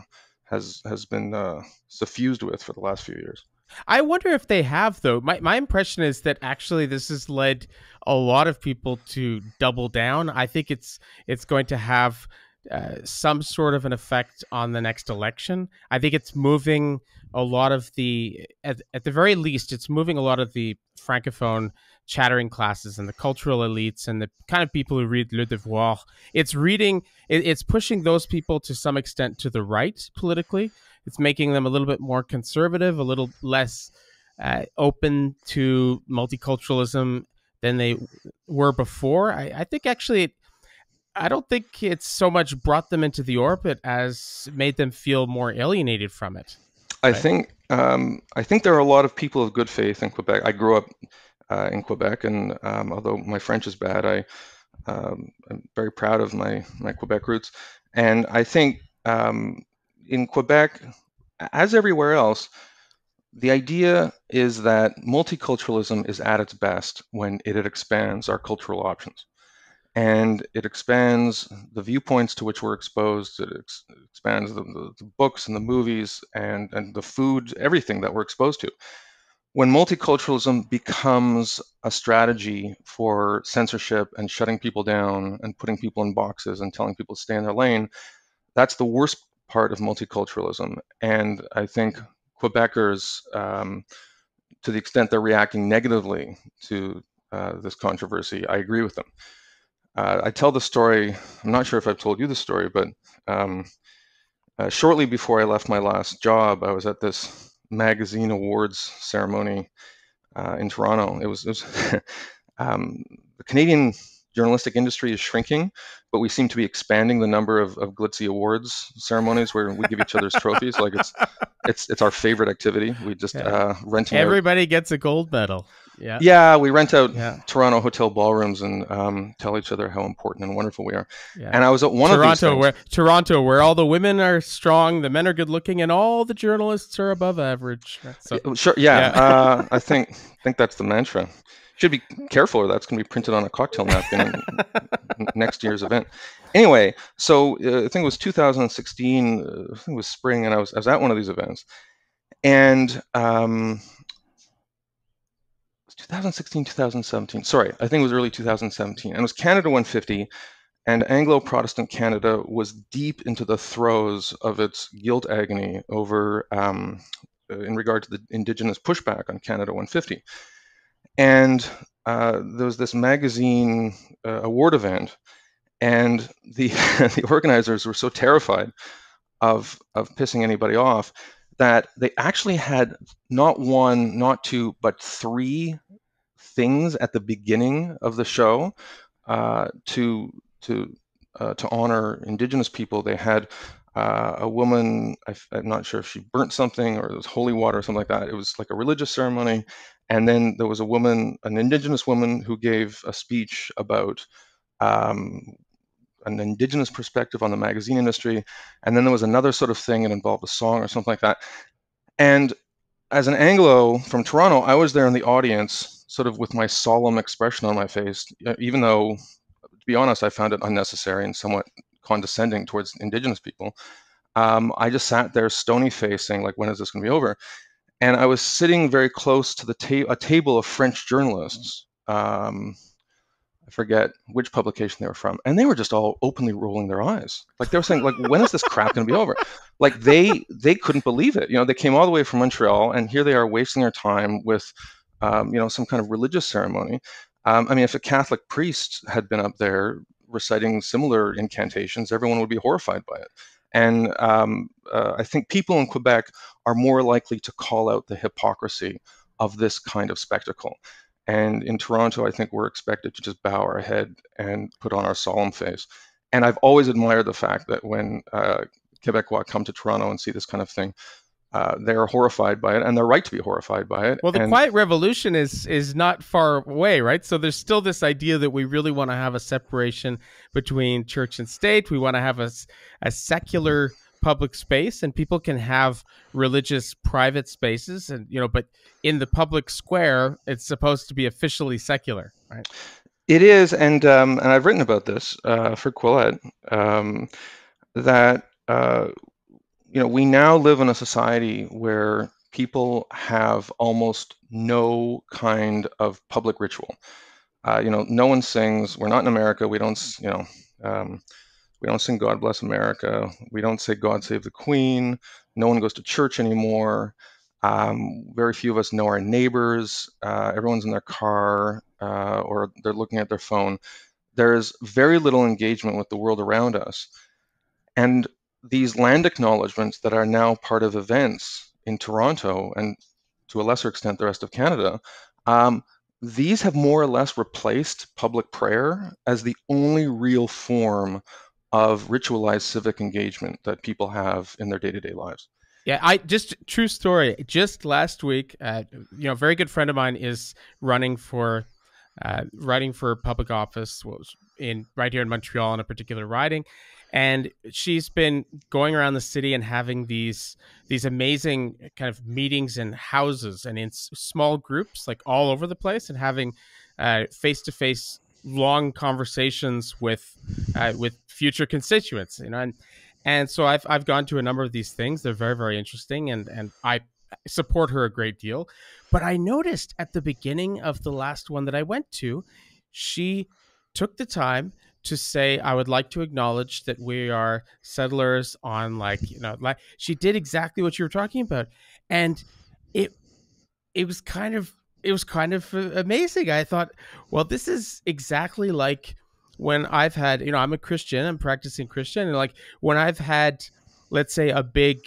has has been uh, suffused with for the last few years. I wonder if they have though. My my impression is that actually this has led a lot of people to double down. I think it's it's going to have uh, some sort of an effect on the next election. I think it's moving a lot of the at, at the very least it's moving a lot of the francophone chattering classes and the cultural elites and the kind of people who read Le Devoir. It's reading it, it's pushing those people to some extent to the right politically it's making them a little bit more conservative, a little less uh, open to multiculturalism than they were before. I, I think actually, it, I don't think it's so much brought them into the orbit as made them feel more alienated from it. I right? think um, I think there are a lot of people of good faith in Quebec. I grew up uh, in Quebec, and um, although my French is bad, I um, I'm very proud of my my Quebec roots. And I think um, in Quebec, as everywhere else, the idea is that multiculturalism is at its best when it, it expands our cultural options. And it expands the viewpoints to which we're exposed. It ex expands the, the, the books and the movies and, and the food, everything that we're exposed to. When multiculturalism becomes a strategy for censorship and shutting people down and putting people in boxes and telling people to stay in their lane, that's the worst part of multiculturalism. And I think Quebecers, um, to the extent they're reacting negatively to uh, this controversy, I agree with them. Uh, I tell the story, I'm not sure if I've told you the story, but um, uh, shortly before I left my last job, I was at this magazine awards ceremony uh, in Toronto. It was, it was um, the Canadian journalistic industry is shrinking, but we seem to be expanding the number of, of glitzy awards ceremonies where we give each other's trophies. Like it's it's it's our favorite activity. We just yeah. uh, renting. Everybody out... gets a gold medal. Yeah. Yeah, we rent out yeah. Toronto hotel ballrooms and um, tell each other how important and wonderful we are. Yeah. And I was at one Toronto, of things. where Toronto, where all the women are strong, the men are good looking, and all the journalists are above average. So, sure. Yeah. uh, I think think that's the mantra should be careful or that's going to be printed on a cocktail napkin next year's event. Anyway, so uh, I think it was 2016, uh, I think it was spring, and I was, I was at one of these events. And um, 2016, 2017, sorry, I think it was early 2017. And it was Canada 150, and Anglo Protestant Canada was deep into the throes of its guilt agony over, um, in regard to the Indigenous pushback on Canada 150. And uh, there was this magazine uh, award event, and the the organizers were so terrified of of pissing anybody off that they actually had not one, not two, but three things at the beginning of the show uh, to to uh, to honor Indigenous people. They had uh, a woman, I, am not sure if she burnt something or it was holy water or something like that. It was like a religious ceremony. And then there was a woman, an indigenous woman, who gave a speech about um, an indigenous perspective on the magazine industry. And then there was another sort of thing that involved a song or something like that. And as an Anglo from Toronto, I was there in the audience, sort of with my solemn expression on my face, even though, to be honest, I found it unnecessary and somewhat condescending towards indigenous people. Um, I just sat there stony facing, like, when is this going to be over? And I was sitting very close to the ta- a table of French journalists. Um, I forget which publication they were from, and they were just all openly rolling their eyes, like they were saying, like, when is this crap going to be over? Like they they couldn't believe it. You know, they came all the way from Montreal, and here they are wasting their time with, um, you know, some kind of religious ceremony. Um, I mean, if a Catholic priest had been up there reciting similar incantations, everyone would be horrified by it. And um, uh, I think people in Quebec are more likely to call out the hypocrisy of this kind of spectacle. And in Toronto, I think we're expected to just bow our head and put on our solemn face. And I've always admired the fact that when uh, Quebecois come to Toronto and see this kind of thing, uh, they're horrified by it, and they're right to be horrified by it. Well, the and, Quiet Revolution is is not far away, right? So there's still this idea that we really want to have a separation between church and state. We want to have a, a secular public space, and people can have religious private spaces, and you know, but in the public square, it's supposed to be officially secular, right? It is, and um, and I've written about this uh, for Quillette um, that. Uh, you know, we now live in a society where people have almost no kind of public ritual. Uh, you know, no one sings. We're not in America. We don't, you know, um, we don't sing God Bless America. We don't say God Save the Queen. No one goes to church anymore. Um, very few of us know our neighbors. Uh, everyone's in their car uh, or they're looking at their phone. There's very little engagement with the world around us. And these land acknowledgements that are now part of events in Toronto and to a lesser extent the rest of Canada, um, these have more or less replaced public prayer as the only real form of ritualized civic engagement that people have in their day-to-day lives. Yeah, I just true story. Just last week, uh, you know, a very good friend of mine is running for uh, running for public office in right here in Montreal in a particular riding, and she's been going around the city and having these these amazing kind of meetings in houses and in small groups like all over the place and having face to face long conversations with uh, with future constituents you know and and so I've I've gone to a number of these things. They're very very interesting and and I support her a great deal. But I noticed at the beginning of the last one that I went to she took the time to say I would like to acknowledge that we are settlers on like you know like she did exactly what you were talking about. And it it was kind of it was kind of uh, amazing. I thought well this is exactly like when I've had you know I'm a Christian I'm practicing Christian and like when I've had let's say a big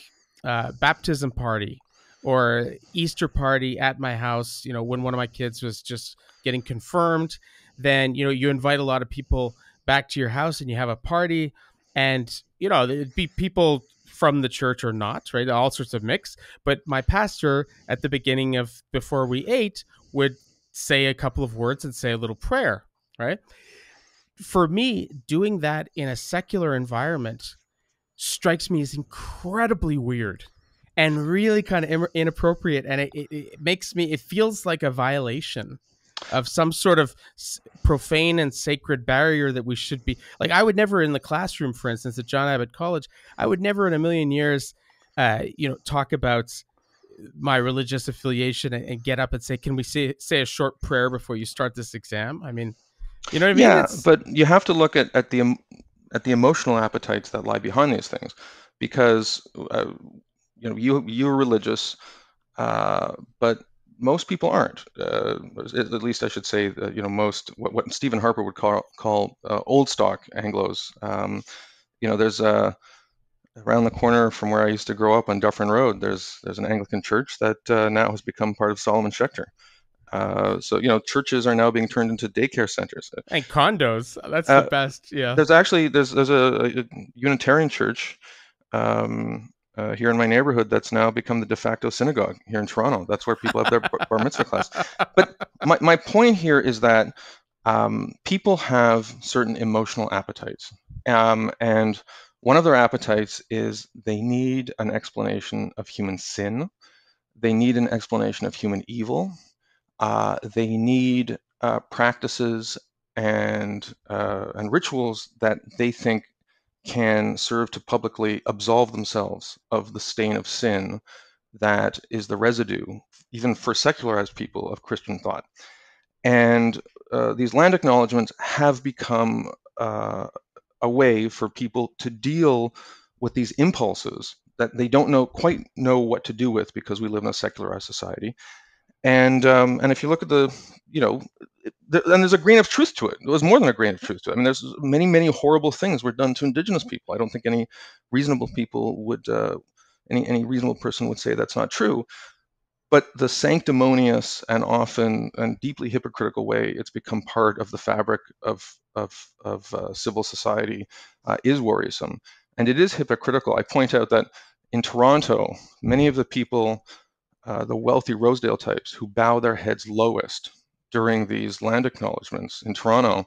uh, baptism party or Easter party at my house you know when one of my kids was just getting confirmed then you know you invite a lot of people back to your house and you have a party and you know it'd be people from the church or not right? All sorts of mix. But my pastor at the beginning of before we ate would say a couple of words and say a little prayer right? For me doing that in a secular environment strikes me as incredibly weird and really kind of inappropriate and it, it, it makes me it feels like a violation of some sort of profane and sacred barrier that we should be like i would never in the classroom for instance at john abbott college i would never in a million years uh, you know talk about my religious affiliation and, and, get up and say can we say say a short prayer before you start this exam? I mean you know what i mean? Yeah it's... but you have to look at, at the at the emotional appetites that lie behind these things because uh, you know you you're religious uh, but most people aren't. Uh, at least I should say, that, you know, most what, what Stephen Harper would call call uh, old stock Anglo's. Um, you know, there's a around the corner from where I used to grow up on Dufferin Road. There's there's an Anglican church that uh, now has become part of Solomon Schechter. Uh, so you know, churches are now being turned into daycare centers and condos. That's the uh, best. Yeah. There's actually there's there's a, a Unitarian church um, uh, here in my neighborhood that's now become the de facto synagogue here in Toronto. That's where people have their bar mitzvah class. But my, my point here is that um, people have certain emotional appetites. Um, and one of their appetites is they need an explanation of human sin, they need an explanation of human evil, uh, they need uh, practices and uh, and rituals that they think can serve to publicly absolve themselves of the stain of sin that is the residue, even for secularized people, of Christian thought. And uh, these land acknowledgements have become uh, a way for people to deal with these impulses that they don't know quite know what to do with because we live in a secularized society. And um, and if you look at the, you know, and there's a grain of truth to it. There was more than a grain of truth to it. I mean, there's many, many horrible things were done to indigenous people. I don't think any reasonable people would, uh, any any reasonable person would say that's not true. But the sanctimonious and often and deeply hypocritical way it's become part of the fabric of of of uh, civil society uh, is worrisome, and it is hypocritical. I point out that in Toronto, many of the people uh, the wealthy Rosedale types who bow their heads lowest during these land acknowledgements in Toronto,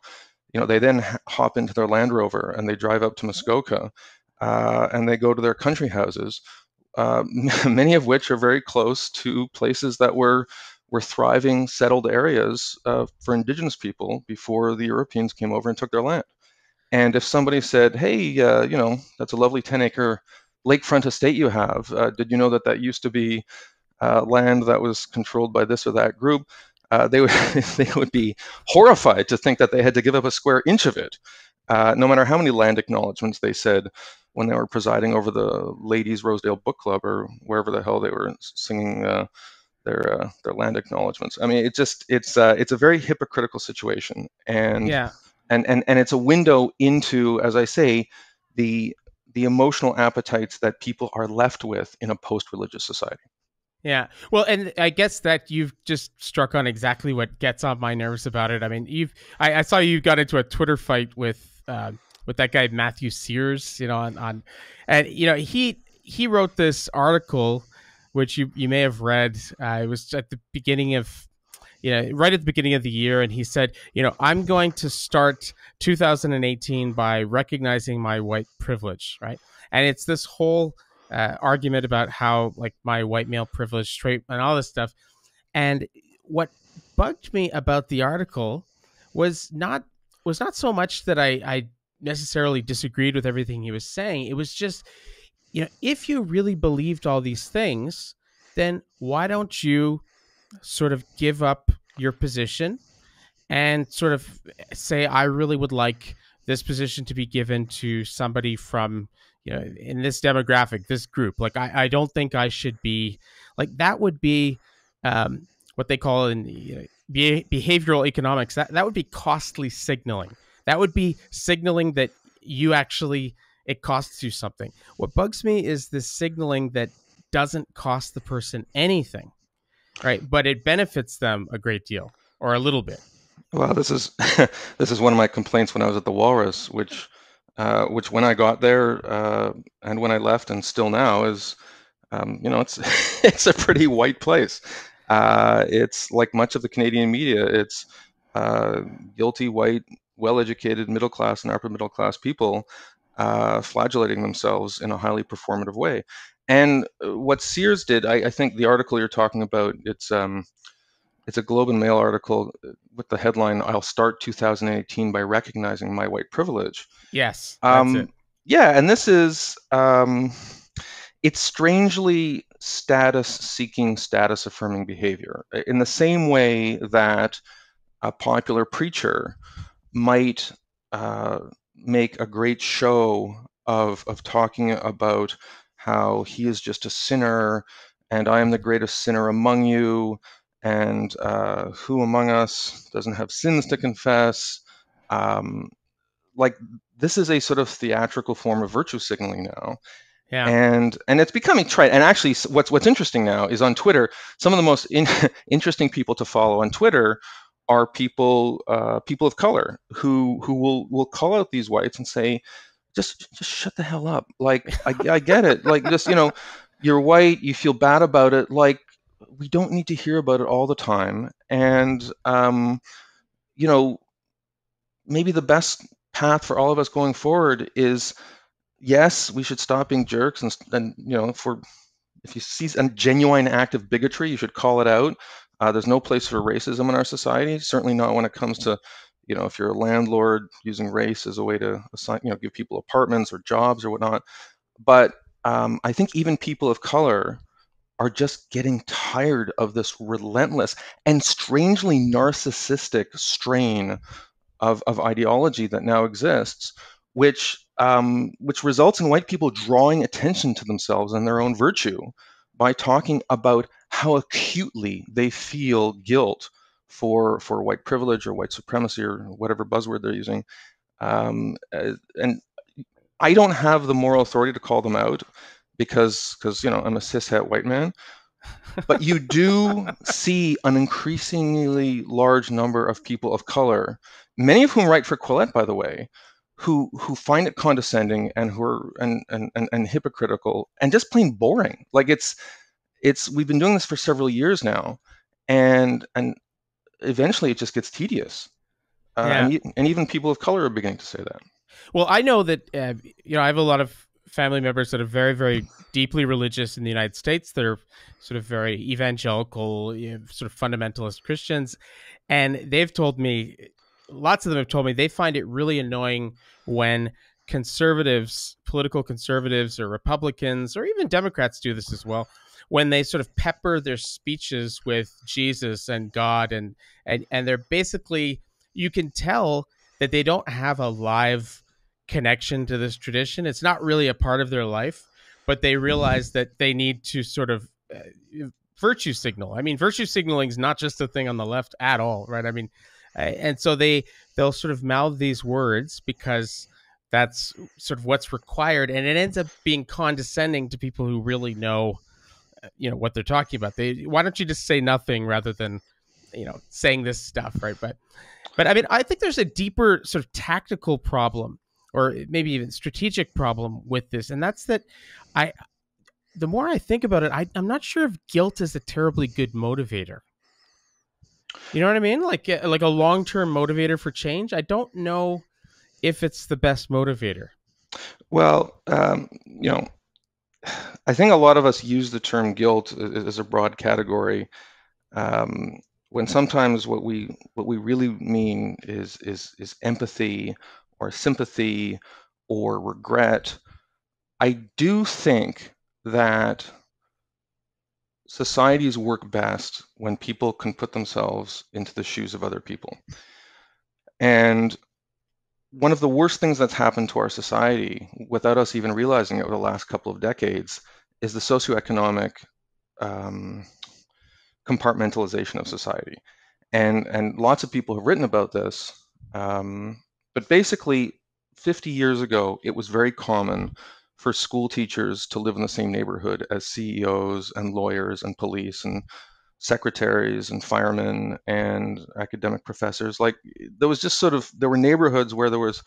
you know, they then hop into their Land Rover and they drive up to Muskoka uh, and they go to their country houses, uh, many of which are very close to places that were were thriving, settled areas uh, for Indigenous people before the Europeans came over and took their land. And if somebody said, "Hey, uh, you know, that's a lovely 10-acre lakefront estate you have. Uh, did you know that that used to be uh, land that was controlled by this or that group, uh, they would they would be horrified to think that they had to give up a square inch of it, uh, no matter how many land acknowledgments they said when they were presiding over the Ladies Rosedale Book Club or wherever the hell they were singing uh, their uh, their land acknowledgments. I mean, it just it's uh, it's a very hypocritical situation, and yeah, and and and it's a window into, as I say, the the emotional appetites that people are left with in a post-religious society. Yeah. Well, and I guess that you've just struck on exactly what gets on my nerves about it. I mean, you've I, I saw you got into a Twitter fight with uh, with that guy Matthew Sears, you know, on, on and you know he he wrote this article which you you may have read. Uh, it was at the beginning of you know, right at the beginning of the year, and he said, you know, I'm going to start 2018 by recognizing my white privilege, right? And it's this whole uh, argument about how like my white male privilege, straight, and all this stuff. And what bugged me about the article was not was not so much that I, I necessarily disagreed with everything he was saying. It was just, you know, if you really believed all these things, then why don't you sort of give up your position and sort of say, I really would like this position to be given to somebody from you know in this demographic this group like i, I don't think i should be like that would be um, what they call in you know, behavioral economics that, that would be costly signaling. That would be signaling that you actually it costs you something. What bugs me is this signaling that doesn't cost the person anything right? But it benefits them a great deal or a little bit. Well this is this is one of my complaints when i was at the walrus which uh, which when I got there uh, and when I left and still now is, um, you know, it's it's a pretty white place. Uh, it's like much of the Canadian media. It's uh, guilty white, well-educated, middle class and upper middle class people uh, flagellating themselves in a highly performative way. And what Sears did, I, I think the article you're talking about, it's um, it's a Globe and Mail article with the headline "I'll start 2018 by recognizing my white privilege." Yes. Um, yeah, and this is um, it's strangely status-seeking, status-affirming behavior. In the same way that a popular preacher might uh, make a great show of of talking about how he is just a sinner and I am the greatest sinner among you and uh, who among us doesn't have sins to confess? Um, like this is a sort of theatrical form of virtue signaling now. Yeah. And and it's becoming trite. And actually, what's what's interesting now is on Twitter. Some of the most in, interesting people to follow on Twitter are people uh, people of color who who will will call out these whites and say, just just shut the hell up. Like I, I get it. Like just you know, you're white. You feel bad about it. Like we don't need to hear about it all the time. And, um, you know, maybe the best path for all of us going forward is yes, we should stop being jerks and, and you know, for if you see a genuine act of bigotry, you should call it out. Uh, there's no place for racism in our society, certainly not when it comes to, you know, if you're a landlord using race as a way to assign, you know, give people apartments or jobs or whatnot. But um, I think even people of color are just getting tired of this relentless and strangely narcissistic strain of, of ideology that now exists, which um, which results in white people drawing attention to themselves and their own virtue by talking about how acutely they feel guilt for for white privilege or white supremacy or whatever buzzword they're using. Um, and I don't have the moral authority to call them out because because you know I'm a cishet white man. but you do see an increasingly large number of people of color, many of whom write for Quillette, by the way, who who find it condescending and who are and and, and, and hypocritical and just plain boring. Like it's it's we've been doing this for several years now, and and eventually it just gets tedious. Uh, yeah. and, and even people of color are beginning to say that. Well, I know that uh, you know I have a lot of family members that are very, very deeply religious in the United States. They're sort of very evangelical, you know, sort of fundamentalist Christians. And they've told me, lots of them have told me they find it really annoying when conservatives, political conservatives or Republicans, or even Democrats do this as well, when they sort of pepper their speeches with Jesus and God and and and they're basically you can tell that they don't have a live connection to this tradition. It's not really a part of their life, but they realize that they need to sort of uh, virtue signal. I mean, virtue signaling is not just a thing on the left at all, right? I mean, and so they they'll sort of mouth these words because that's sort of what's required, and it ends up being condescending to people who really know, uh, you know, what they're talking about. They why don't you just say nothing rather than, you know, saying this stuff, right? But, but I mean, I think there's a deeper sort of tactical problem, or maybe even strategic problem with this, and that's that I the more I think about it, I, I'm not sure if guilt is a terribly good motivator. You know what I mean? Like like a long term motivator for change. I don't know if it's the best motivator. Well, um, you know, I think a lot of us use the term guilt as a broad category. Um, when sometimes what we what we really mean is is is empathy or sympathy or regret. I do think that societies work best when people can put themselves into the shoes of other people. And one of the worst things that's happened to our society, without us even realizing it over the last couple of decades, is the socioeconomic um, compartmentalization of society. And, and lots of people have written about this. Um, but basically, 50 years ago, it was very common for school teachers to live in the same neighborhood as CEOs and lawyers and police and secretaries and firemen and academic professors. Like there was just sort of there were neighborhoods where there was,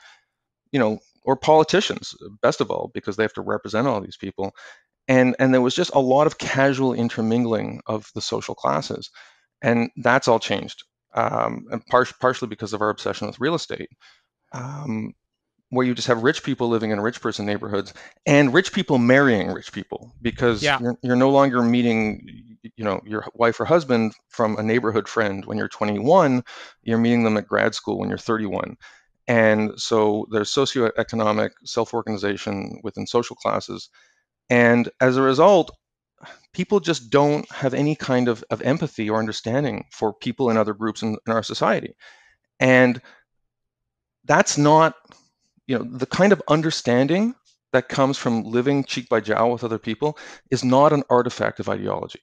you know, or politicians, best of all, because they have to represent all these people. And and there was just a lot of casual intermingling of the social classes. And that's all changed. Um, and par- partially because of our obsession with real estate. Um, where you just have rich people living in rich person neighborhoods and rich people marrying rich people because yeah. you're, you're no longer meeting you know your wife or husband from a neighborhood friend when you're 21 you're meeting them at grad school when you're 31 and so there's socioeconomic self-organization within social classes. And as a result people just don't have any kind of, of empathy or understanding for people in other groups in, in our society. And that's not you know, the kind of understanding that comes from living cheek by jowl with other people is not an artifact of ideology.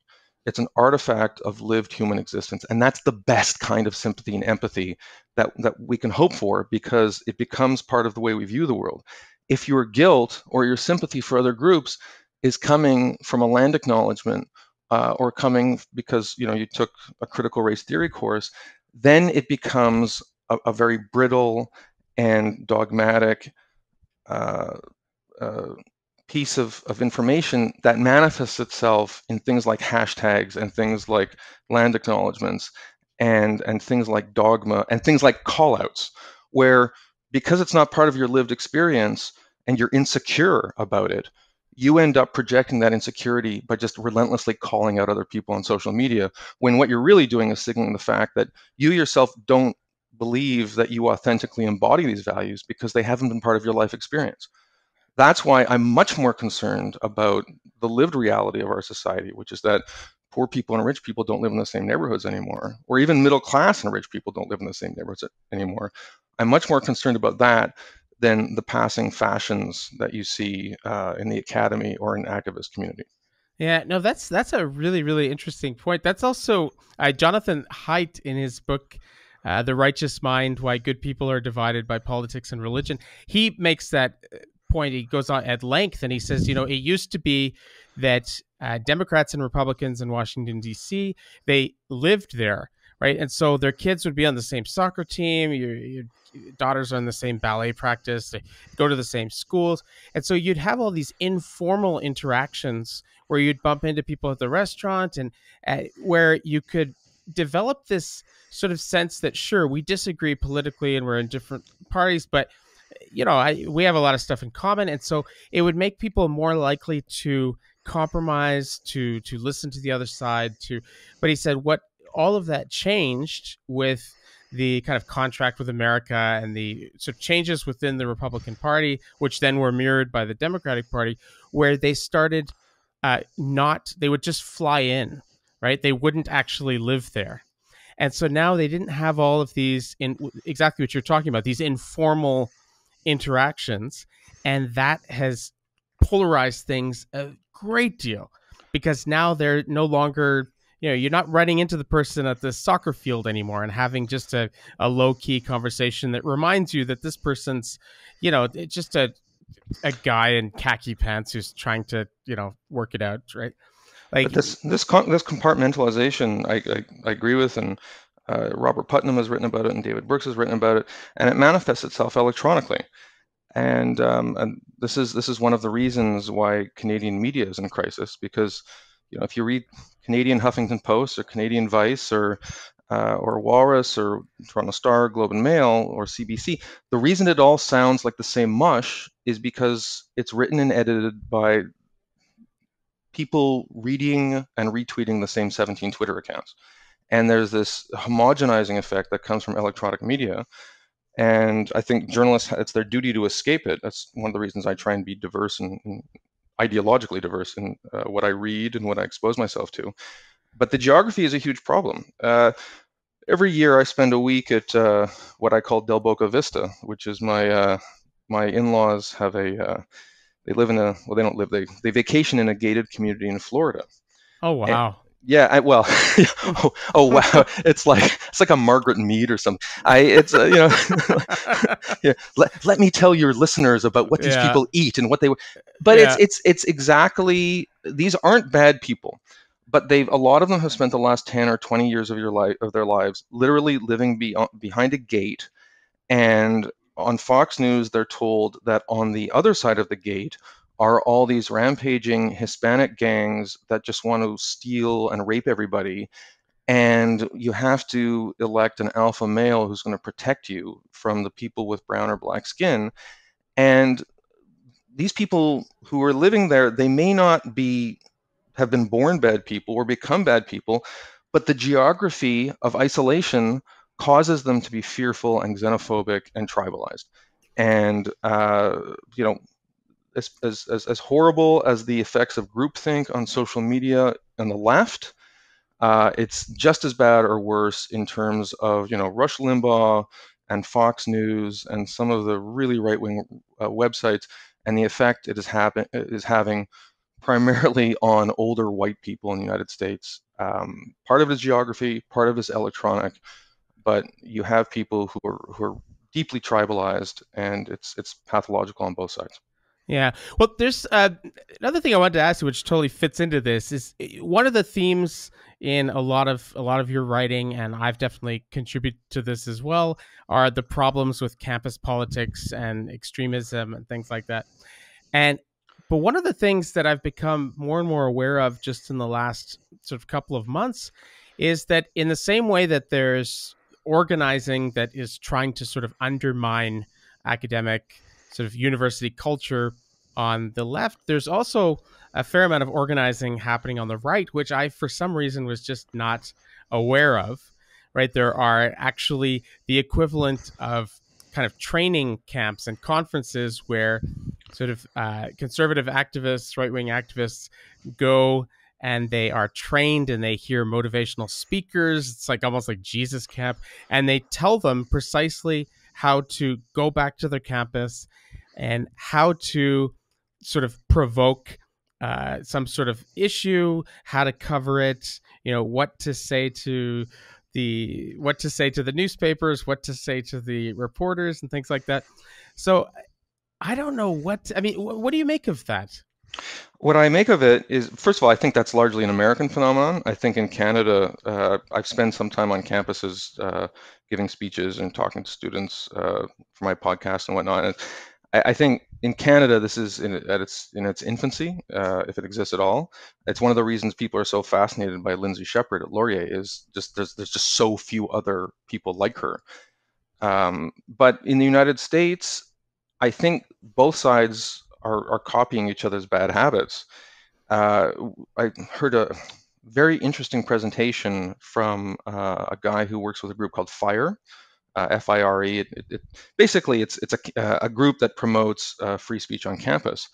It's an artifact of lived human existence. And that's the best kind of sympathy and empathy that, that we can hope for because it becomes part of the way we view the world. If your guilt or your sympathy for other groups is coming from a land acknowledgement uh, or coming because you know you took a critical race theory course, then it becomes a, a very brittle and dogmatic uh, uh, piece of, of information that manifests itself in things like hashtags and things like land acknowledgements and, and things like dogma and things like callouts, where because it's not part of your lived experience and you're insecure about it, you end up projecting that insecurity by just relentlessly calling out other people on social media when what you're really doing is signaling the fact that you yourself don't believe that you authentically embody these values because they haven't been part of your life experience. That's why I'm much more concerned about the lived reality of our society, which is that poor people and rich people don't live in the same neighborhoods anymore, or even middle class and rich people don't live in the same neighborhoods anymore. I'm much more concerned about that than the passing fashions that you see uh, in the academy or in activist community. Yeah, no, that's that's a really really interesting point. That's also uh, Jonathan Haidt in his book uh, The Righteous Mind Why Good People Are Divided by Politics and Religion. He makes that uh, point. He goes on at length and he says, you know, it used to be that uh, Democrats and Republicans in Washington, D.C., they lived there, right? And so their kids would be on the same soccer team. Your, your daughters are in the same ballet practice. They go to the same schools. And so you'd have all these informal interactions where you'd bump into people at the restaurant and uh, where you could develop this sort of sense that sure we disagree politically and we're in different parties, but you know I, we have a lot of stuff in common, and so it would make people more likely to compromise, to to listen to the other side. To, but he said what all of that changed with the kind of contract with America and the sort of changes within the Republican Party, which then were mirrored by the Democratic Party, where they started uh, not they would just fly in, right? They wouldn't actually live there, and so now they didn't have all of these in exactly what you're talking about these informal interactions, and that has polarized things a great deal because now they're no longer you know you're not running into the person at the soccer field anymore and having just a, a low key conversation that reminds you that this person's you know just a a guy in khaki pants who's trying to you know work it out right like but this this this compartmentalization I, I, I agree with and uh, Robert Putnam has written about it and David Brooks has written about it and it manifests itself electronically. And, um, and this is this is one of the reasons why Canadian media is in crisis because you know if you read Canadian Huffington Post or Canadian Vice or uh, or Walrus or Toronto Star, Globe and Mail or CBC, the reason it all sounds like the same mush is because it's written and edited by people reading and retweeting the same 17 Twitter accounts. And there's this homogenizing effect that comes from electronic media. And I think journalists, it's their duty to escape it. That's one of the reasons I try and be diverse and, and ideologically diverse in uh, what I read and what I expose myself to. But the geography is a huge problem. Uh, every year I spend a week at uh, what I call Del Boca Vista, which is my uh, my in-laws have a uh, they live in a well they don't live they they vacation in a gated community in Florida. Oh wow. And, yeah, I, well, oh, oh, wow, it's like it's like a Margaret Mead or something. I it's uh, you know, yeah, let, let me tell your listeners about what these yeah. people eat and what they. But yeah. it's it's it's exactly these aren't bad people, but they've a lot of them have spent the last ten or twenty years of your life of their lives literally living beyond, behind a gate, and on Fox News they're told that on the other side of the gate are all these rampaging Hispanic gangs that just want to steal and rape everybody. And you have to elect an alpha male who's going to protect you from the people with brown or black skin. And these people who are living there, they may not be have been born bad people or become bad people, but the geography of isolation causes them to be fearful and xenophobic and tribalized. And uh, you know, as, as, as, horrible as the effects of groupthink on social media and the left, uh, it's just as bad or worse in terms of you know Rush Limbaugh and Fox News and some of the really right-wing uh, websites and the effect it is, happen- is having primarily on older white people in the United States. Um, part of it is geography, part of it is electronic, but you have people who are who are deeply tribalized, and it's it's pathological on both sides. Yeah. Well, there's uh, another thing I wanted to ask you, which totally fits into this, is eh, one of the themes in a lot of a lot of your writing, and I've definitely contributed to this as well, are the problems with campus politics and extremism and things like that. And but one of the things that I've become more and more aware of just in the last sort of couple of months is that in the same way that there's organizing that is trying to sort of undermine academic sort of university culture on the left. There's also a fair amount of organizing happening on the right, which I, for some reason, was just not aware of. Right, there are actually the equivalent of kind of training camps and conferences where sort of uh, conservative activists, right wing activists go and they are trained and they hear motivational speakers. It's like almost like Jesus camp, and they tell them precisely how to go back to their campus and how to sort of provoke uh, some sort of issue, how to cover it, you know, what to say to the what to say to the newspapers, what to say to the reporters, and things like that. So I don't know what I mean. What do you make of that? What I make of it is, first of all, I think that's largely an American phenomenon. I think in Canada, uh, I've spent some time on campuses uh, giving speeches and talking to students uh, for my podcast and whatnot. And I, I, think in Canada, this is in, at its in its infancy, uh, if it exists at all. It's one of the reasons people are so fascinated by Lindsay Shepherd at Laurier is just there's there's just so few other people like her. Um, but in the United States, I think both sides are, are copying each other's bad habits. Uh, I heard a very interesting presentation from uh, a guy who works with a group called FIRE, uh, F-I-R-E. It, it, basically, it's it's a, uh, a group that promotes uh, free speech on campus.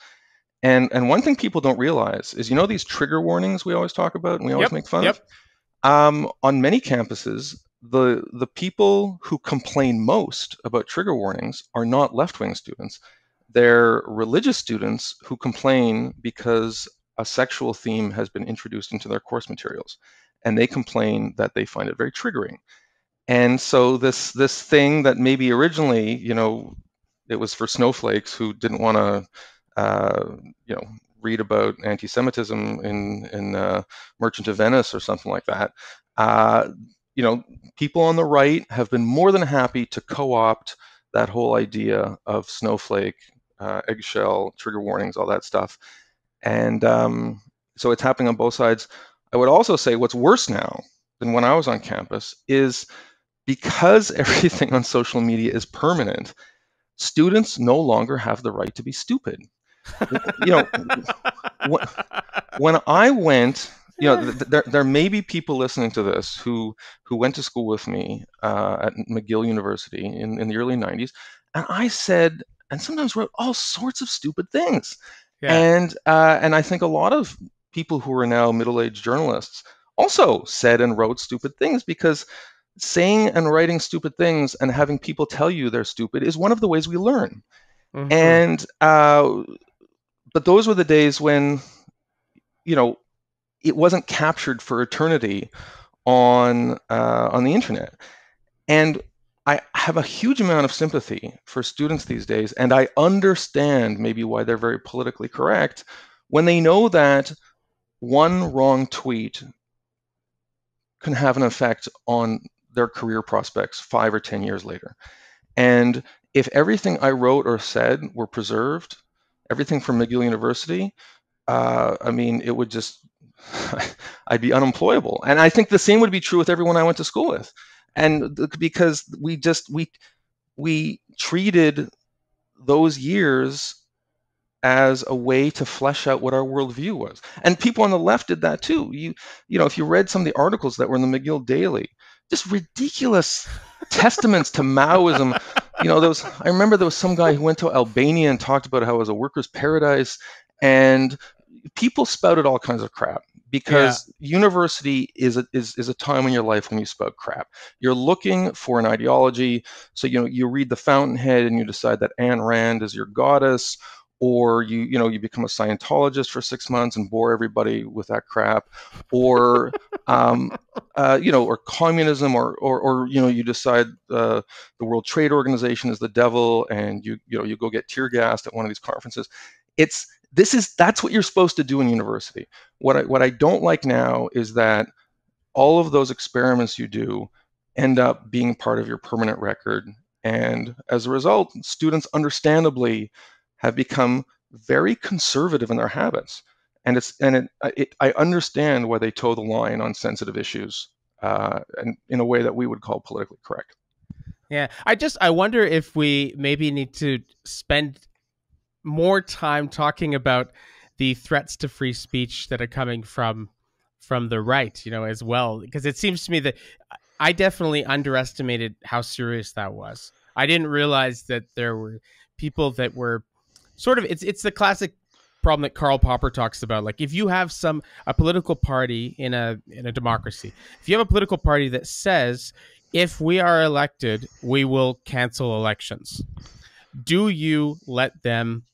And and one thing people don't realize is you know these trigger warnings we always talk about and we always Yep, make fun yep. of. Um, on many campuses, the the people who complain most about trigger warnings are not left wing students. They're religious students who complain because a sexual theme has been introduced into their course materials, and they complain that they find it very triggering. And so this this thing that maybe originally, you know, it was for snowflakes who didn't want to uh, you know, read about anti-Semitism in in uh, Merchant of Venice or something like that. Uh, you know, people on the right have been more than happy to co-opt that whole idea of snowflake, uh, eggshell, trigger warnings, all that stuff, and um, so it's happening on both sides. I would also say what's worse now than when I was on campus is because everything on social media is permanent, students no longer have the right to be stupid you know, when I went, you know, th- there, there may be people listening to this who who went to school with me uh, at McGill University in, in the early 90s, and I said, and sometimes wrote all sorts of stupid things. Yeah. And uh, and I think a lot of people who are now middle-aged journalists also said and wrote stupid things because saying and writing stupid things and having people tell you they're stupid is one of the ways we learn. Mhm. And uh, but those were the days when you know it wasn't captured for eternity on uh, on the internet and i have a huge amount of sympathy for students these days and i understand maybe why they're very politically correct when they know that one wrong tweet can have an effect on their career prospects five or ten years later and if everything i wrote or said were preserved everything from McGill University, uh, I mean, it would just, I'd be unemployable. And I think the same would be true with everyone I went to school with. And because we just, we, we treated those years as a way to flesh out what our worldview was. And people on the left did that too. You, you know, if you read some of the articles that were in the McGill Daily, just ridiculous testaments to Maoism. You know, was, I remember there was some guy who went to Albania and talked about how it was a workers' paradise, and people spouted all kinds of crap because university is a, is, is a time in your life when you spoke crap. You're looking for an ideology. So, you know, you read The Fountainhead and you decide that Ayn Rand is your goddess, or you you know you become a Scientologist for six months and bore everybody with that crap, or um, uh, you know, or communism, or or, or you know you decide uh, the World Trade Organization is the devil, and you you know you go get tear gassed at one of these conferences. It's this is that's what you're supposed to do in university. What I what I don't like now is that all of those experiments you do end up being part of your permanent record, and as a result, students understandably have become very conservative in their habits. And it's and it, it I understand why they toe the line on sensitive issues, uh, and in a way that we would call politically correct. Yeah, I just I wonder if we maybe need to spend more time talking about the threats to free speech that are coming from from the right, you know, as well, because it seems to me that I definitely underestimated how serious that was. I didn't realize that there were people that were sort of it's it's the classic problem that Karl Popper talks about. Like if you have some a political party in a in a democracy, if you have a political party that says if we are elected, we will cancel elections. Do you let them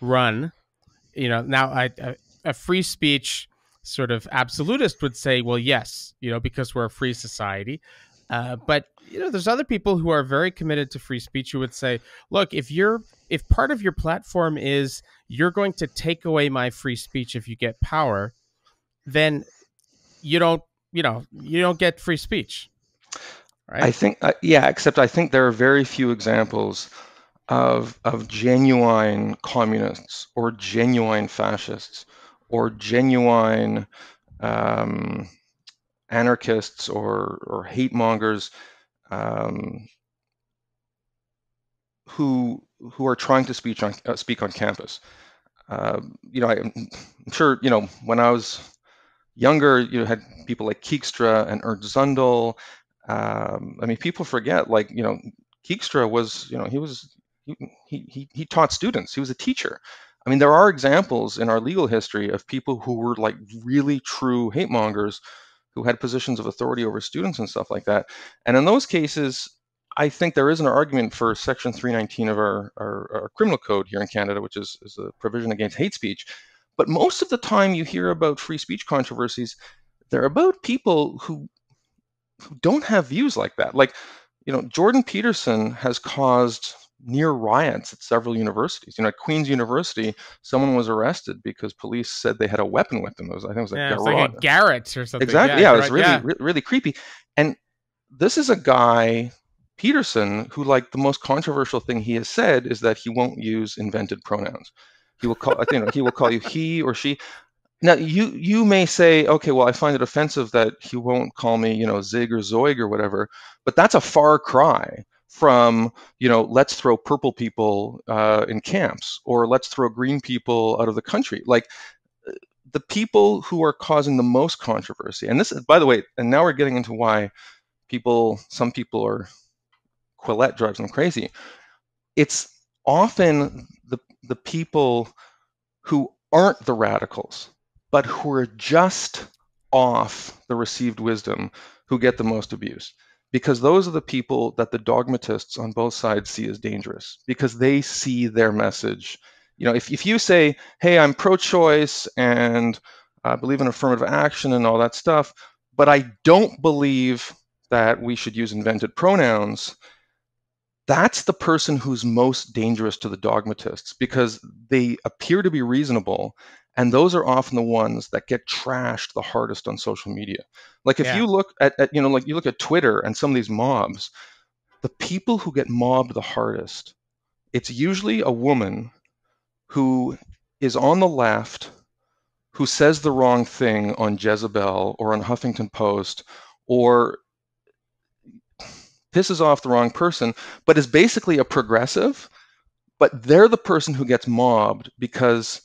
run? You know, now I, a, a free speech sort of absolutist would say, well, yes, you know, because we're a free society. Uh, but you know, there's other people who are very committed to free speech who would say, look, if you're if part of your platform is you're going to take away my free speech if you get power, then you don't, you know, you don't get free speech. Right? I think, uh, yeah, except I think there are very few examples of of genuine communists or genuine fascists or genuine um, anarchists or or hate mongers um, who who are trying to speak on uh, speak on campus. Uh, you know, I, am sure you know when I was younger, you had people like Keegstra and Ernst Zundel. Um, I mean, people forget, like you know, Keegstra was, you know, he was he he he taught students. He was a teacher. I mean, there are examples in our legal history of people who were like really true hate mongers who had positions of authority over students and stuff like that. And in those cases, I think there is an argument for Section 319 of our, our, our criminal code here in Canada, which is, is a provision against hate speech. But most of the time you hear about free speech controversies, they're about people who who don't have views like that. Like, you know, Jordan Peterson has caused near riots at several universities. You know, at Queen's University, someone was arrested because police said they had a weapon with them. It was, I think it was, yeah, it was like a garrote or something. Exactly. Yeah, yeah it was really, yeah. really, really creepy. And this is a guy, Peterson, who like the most controversial thing he has said is that he won't use invented pronouns. He will call, you know, he will call you he or she. Now you you may say, okay, well, I find it offensive that he won't call me, you know, Zig or Zoig or whatever, but that's a far cry from you know let's throw purple people uh, in camps or let's throw green people out of the country. Like the people who are causing the most controversy and this is by the way and now we're getting into why people some people are quillette drives them crazy. It's often the the people who aren't the radicals but who are just off the received wisdom who get the most abuse because those are the people that the dogmatists on both sides see as dangerous because they see their message. You know, if, if you say, hey, I'm pro choice and I believe in affirmative action and all that stuff, but I don't believe that we should use invented pronouns, that's the person who's most dangerous to the dogmatists because they appear to be reasonable and those are often the ones that get trashed the hardest on social media like if yeah. you look at, at, you know like you look at twitter and some of these mobs the people who get mobbed the hardest it's usually a woman who is on the left who says the wrong thing on jezebel or on huffington post or pisses off the wrong person but is basically a progressive but they're the person who gets mobbed because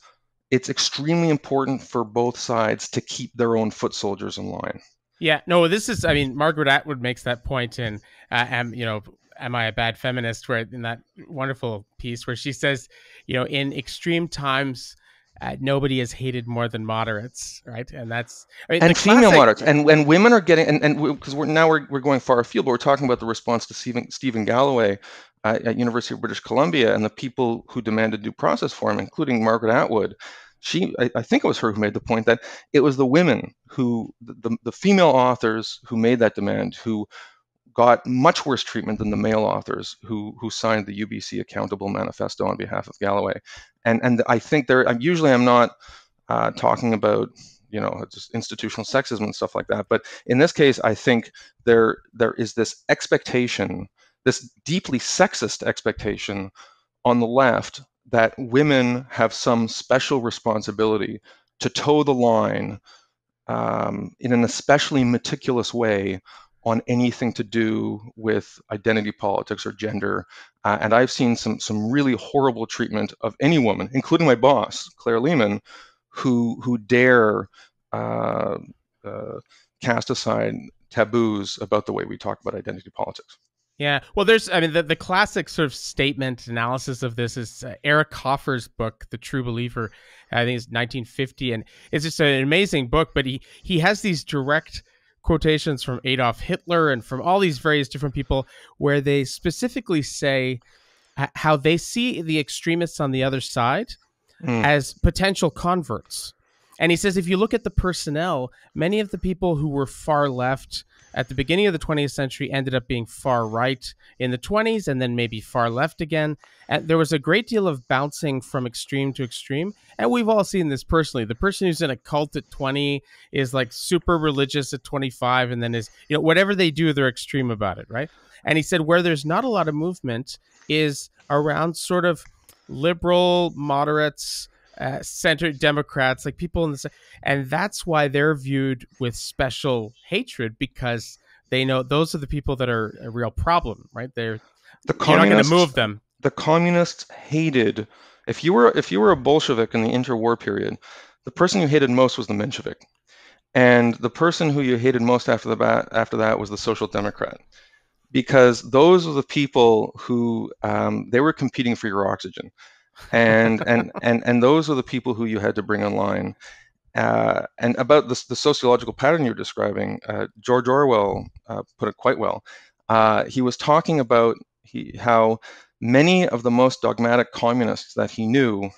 it's extremely important for both sides to keep their own foot soldiers in line. Yeah, no, this is. I mean, Margaret Atwood makes that point in, uh, am you know, am I a bad feminist? Where in that wonderful piece where she says, you know, in extreme times. Uh, nobody is hated more than moderates, right? And that's I mean, and female classic... moderates, and and women are getting, and and because we, are now we're, we're going far afield, but we're talking about the response to Steven Steven Galloway uh, at University of British Columbia and the people who demanded due process for him, including Margaret Atwood, she I, I, think it was her who made the point that it was the women who the, the female authors who made that demand who got much worse treatment than the male authors who who signed the UBC accountable manifesto on behalf of Galloway. And and I think there I'm usually I'm not uh, talking about you know just institutional sexism and stuff like that but in this case I think there there is this expectation this deeply sexist expectation on the left that women have some special responsibility to toe the line um, in an especially meticulous way on anything to do with identity politics or gender. Uh, and I've seen some some really horrible treatment of any woman, including my boss, Claire Lehmann, who who dare uh, uh, cast aside taboos about the way we talk about identity politics. Yeah. Well, there's, I mean, the, the classic sort of statement analysis of this is uh, Eric Hoffer's book, The True Believer. I think it's 1950. And it's just an amazing book, but he, he has these direct quotations from Adolf Hitler and from all these various different people where they specifically say how they see the extremists on the other side mm. as potential converts. And he says if you look at the personnel, many of the people who were far left, at the beginning of the 20th century ended up being far right in the 20s and then maybe far left again. And there was a great deal of bouncing from extreme to extreme. And we've all seen this personally. The person who's in a cult at 20 is like super religious at 25 and then is, you know, whatever they do, they're extreme about it, right? And he said where there's not a lot of movement is around sort of liberal moderates uh, center Democrats, like people in the, and that's why they're viewed with special hatred because they know those are the people that are a real problem, right? They're the you're not going to move them. The communists hated if you were if you were a Bolshevik in the interwar period, the person you hated most was the Menshevik, and the person who you hated most after the bat, after that was the Social Democrat, because those were the people who um, they were competing for your oxygen. And and and and those are the people who you had to bring online. Uh, and about the, the sociological pattern you're describing, uh, George Orwell uh, put it quite well. Uh, he was talking about he, how many of the most dogmatic communists that he knew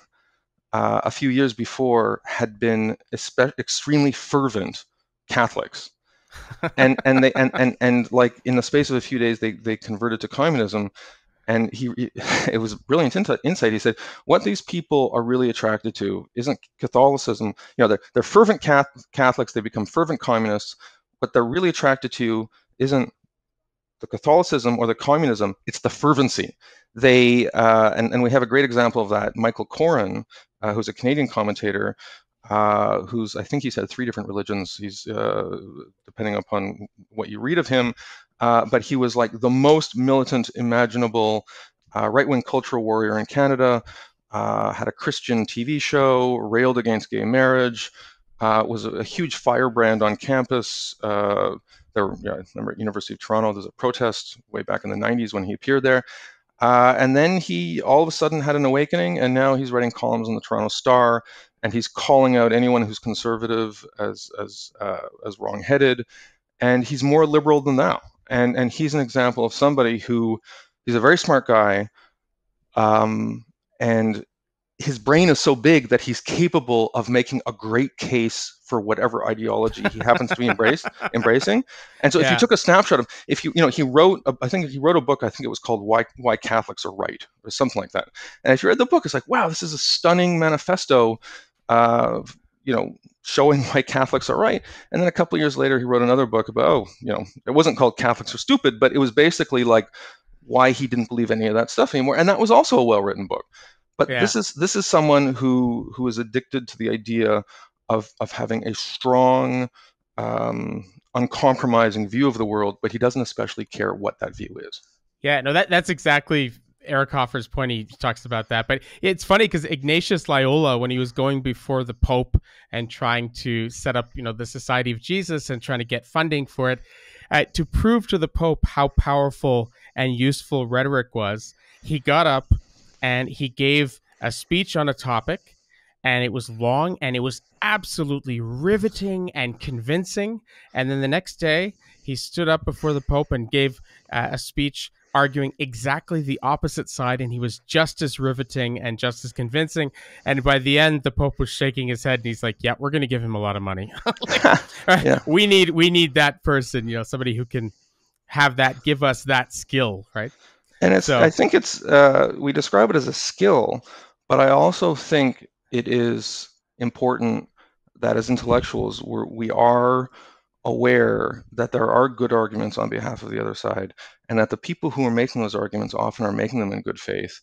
uh, a few years before had been extremely fervent Catholics. and and they and, and and like in the space of a few days they they converted to communism and he, he it was brilliant insight. He said what these people are really attracted to isn't catholicism. You know they're, they're fervent catholics. They become fervent communists. What they're really attracted to isn't the catholicism or the communism. It's the fervency. They uh, and, and we have a great example of that. Michael coren uh, who's a canadian commentator uh, who's I think he's had three different religions. He's uh, depending upon what you read of him, uh, but he was like the most militant imaginable uh, right-wing cultural warrior in Canada. Uh, had a Christian TV show, railed against gay marriage, uh, was a, a, huge firebrand on campus. there, yeah, I remember at University of Toronto, there's a protest way back in the 90s when he appeared there. Uh, and then he all of a sudden had an awakening, and now he's writing columns in the Toronto Star, and he's calling out anyone who's conservative as as uh, as wrongheaded, and he's more liberal than thou. And and he's an example of somebody who he's a very smart guy, um, and his brain is so big that he's capable of making a great case for whatever ideology he happens to be embraced, embracing. And so, if you took a snapshot of, if you, you know, he wrote, a, I think he wrote a book. I think it was called "Why Why Catholics Are Right" or something like that. And if you read the book, it's like, wow, this is a stunning manifesto, of, you know, showing why Catholics are right. And then a couple years later, he wrote another book about, oh, you know, it wasn't called Catholics Are Stupid, but it was basically like why he didn't believe any of that stuff anymore. And that was also a well-written book. But yeah. this is this is someone who who is addicted to the idea of of having a strong, um, uncompromising view of the world, but he doesn't especially care what that view is. Yeah, no, that that's exactly Eric Hoffer's point. He talks about that, but it's funny because Ignatius Loyola, when he was going before the Pope and trying to set up, you know, the Society of Jesus and trying to get funding for it, uh, to prove to the Pope how powerful and useful rhetoric was, he got up and he gave a speech on a topic and it was long and it was absolutely riveting and convincing and then the next day he stood up before the pope and gave uh, a speech arguing exactly the opposite side and he was just as riveting and just as convincing and by the end the pope was shaking his head and he's like yeah we're going to give him a lot of money like, yeah. we need we need that person you know somebody who can have that give us that skill right and it's so. i think it's uh, we describe it as a skill but i also think it is important that as intellectuals we're, we are aware that there are good arguments on behalf of the other side and that the people who are making those arguments often are making them in good faith.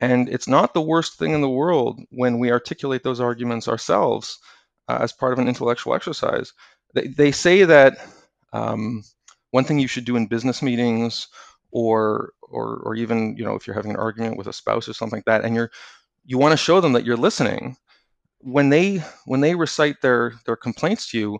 And it's not the worst thing in the world when we articulate those arguments ourselves uh, as part of an intellectual exercise. They, they say that um, one thing you should do in business meetings or, or, or even, you know, if you're having an argument with a spouse or something like that, and you're, you want to show them that you're listening, when they, when they recite their, their complaints to you,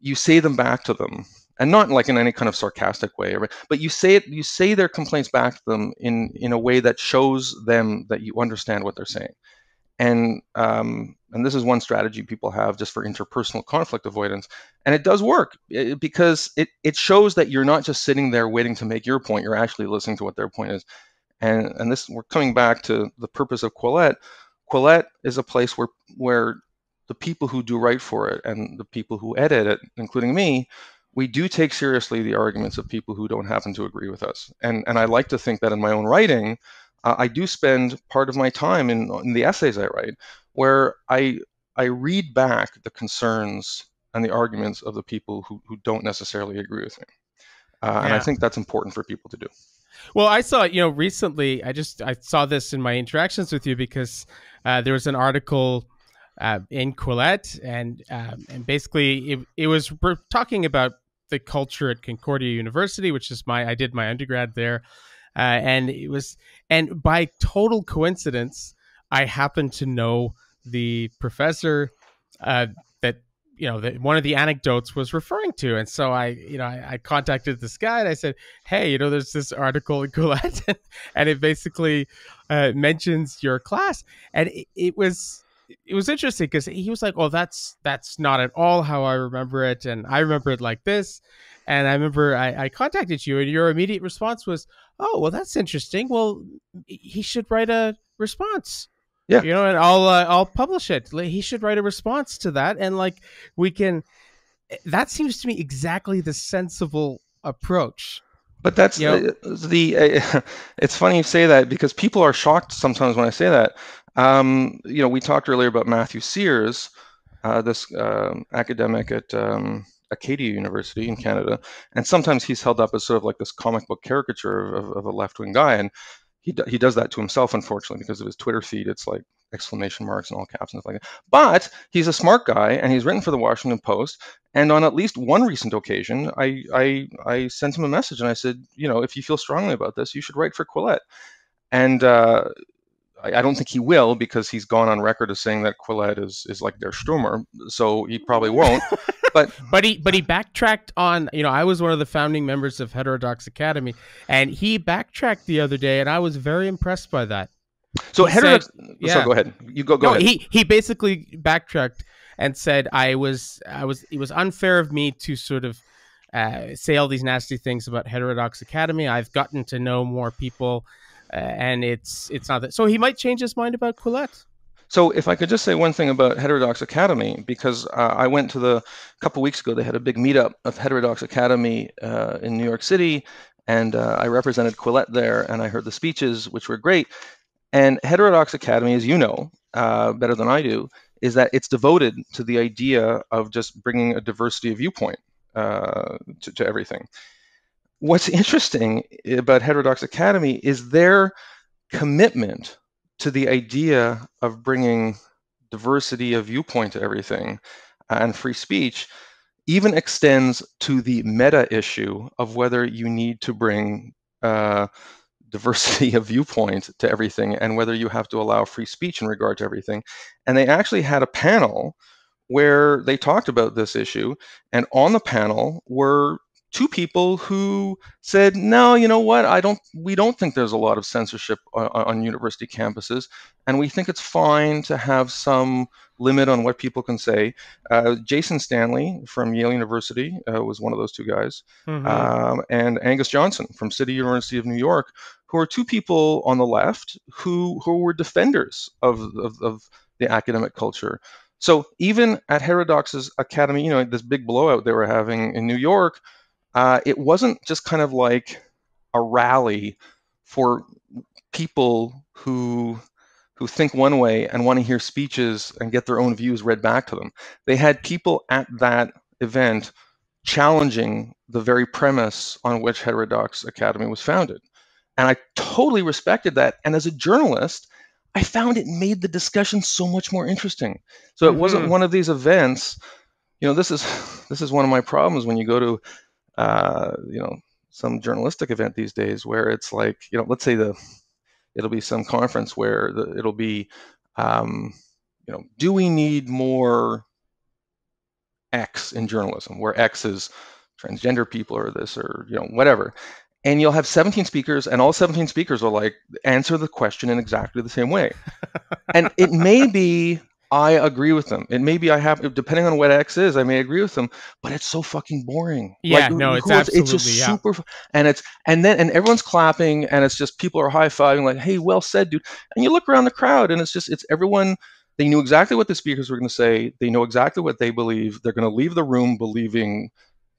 you say them back to them and not like in any kind of sarcastic way but you say it you say their complaints back to them in in a way that shows them that you understand what they're saying. And um, and this is one strategy people have just for interpersonal conflict avoidance and it does work because it it shows that you're not just sitting there waiting to make your point you're actually listening to what their point is. And and this we're coming back to the purpose of Quillette. Quillette is a place where where the people who do write for it and the people who edit it, including me, we do take seriously the arguments of people who don't happen to agree with us. And, and I like to think that in my own writing, uh, I do spend part of my time in, in the essays I write where I, I read back the concerns and the arguments of the people who, who don't necessarily agree with me. Uh, yeah. And I think that's important for people to do. Well, I saw, you know, recently, I just, I saw this in my interactions with you because uh, there was an article uh, in Quillette, and um, and basically it, it was we're talking about the culture at Concordia University, which is my I did my undergrad there, uh, and it was and by total coincidence, I happened to know the professor uh, that you know, that one of the anecdotes was referring to. And so I, you know, I, I, contacted this guy and I said, hey, you know, there's this article in Quillette and it basically uh, mentions your class. And it, it was, it was interesting because he was like, "Oh, that's that's not at all how I remember it, and I remember it like this." And I remember I, I contacted you, and your immediate response was, "Oh, well, that's interesting. Well, he should write a response." Yeah, you know, and I'll uh, I'll publish it. He should write a response to that, and like we can. That seems to me exactly the sensible approach. But that's you know? the. Uh, it's funny you say that because people are shocked sometimes when I say that. Um, you know, we talked earlier about Matthew Sears, uh, this uh, academic at um, Acadia University in Canada, and sometimes he's held up as sort of like this comic book caricature of, of a left-wing guy, and he he does that to himself, unfortunately, because of his Twitter feed. It's like exclamation marks and all caps and stuff like that. But he's a smart guy, and he's written for the Washington Post. And on at least one recent occasion, I I I sent him a message and I said, you know, if you feel strongly about this, you should write for Quillette. And uh, I, don't think he will because he's gone on record as saying that Quillette is is like Der Sturmer, so he probably won't. but but he but he backtracked on you know I was one of the founding members of Heterodox Academy, and he backtracked the other day, and I was very impressed by that. So he Heterodox, said, yeah. So go ahead. You go go no, ahead. He he basically backtracked and said I was I was it was unfair of me to sort of uh, say all these nasty things about Heterodox Academy. I've gotten to know more people and it's it's not that. So he might change his mind about Quillette. So if I could just say one thing about Heterodox Academy, because uh, I went to the a couple weeks ago, they had a big meetup of Heterodox Academy uh, in New York City, and uh, I represented Quillette there, and I heard the speeches, which were great. And Heterodox Academy, as you know uh, better than I do, is that it's devoted to the idea of just bringing a diversity of viewpoint uh, to, to everything what's interesting about Heterodox Academy is their commitment to the idea of bringing diversity of viewpoint to everything and free speech even extends to the meta issue of whether you need to bring uh, diversity of viewpoint to everything and whether you have to allow free speech in regard to everything. And they actually had a panel where they talked about this issue, and on the panel were two people who said, "No, you know what? I don't. We don't think there's a lot of censorship on, on, university campuses, and we think it's fine to have some limit on what people can say." Uh, Jason Stanley from Yale University uh, was one of those two guys, mm-hmm. um, and Angus Johnson from City University of New York, who are two people on the left who who were defenders of, of, of the academic culture. So even at Heterodox's Academy, you know, this big blowout they were having in New York, uh, it wasn't just kind of like a rally for people who who think one way and want to hear speeches and get their own views read back to them. They had people at that event challenging the very premise on which Heterodox Academy was founded. And I totally respected that. And as a journalist, I found it made the discussion so much more interesting. So it mm-hmm. wasn't one of these events. You know, this is this is one of my problems when you go to uh, you know, some journalistic event these days where it's like, you know, let's say the it'll be some conference where the, it'll be, um, you know, do we need more X in journalism, where X is transgender people or this or you know whatever, and you'll have 17 speakers, and all 17 speakers will like answer the question in exactly the same way, and it may be I agree with them. And maybe I have, depending on what X is, I may agree with them, but it's so fucking boring. Yeah, like, no, it's absolutely, it's just yeah. super, and it's, and then, and everyone's clapping and it's just, people are high fiving like, Hey, well said, dude. And you look around the crowd and it's just, it's everyone, they knew exactly what the speakers were going to say. They know exactly what they believe. They're going to leave the room believing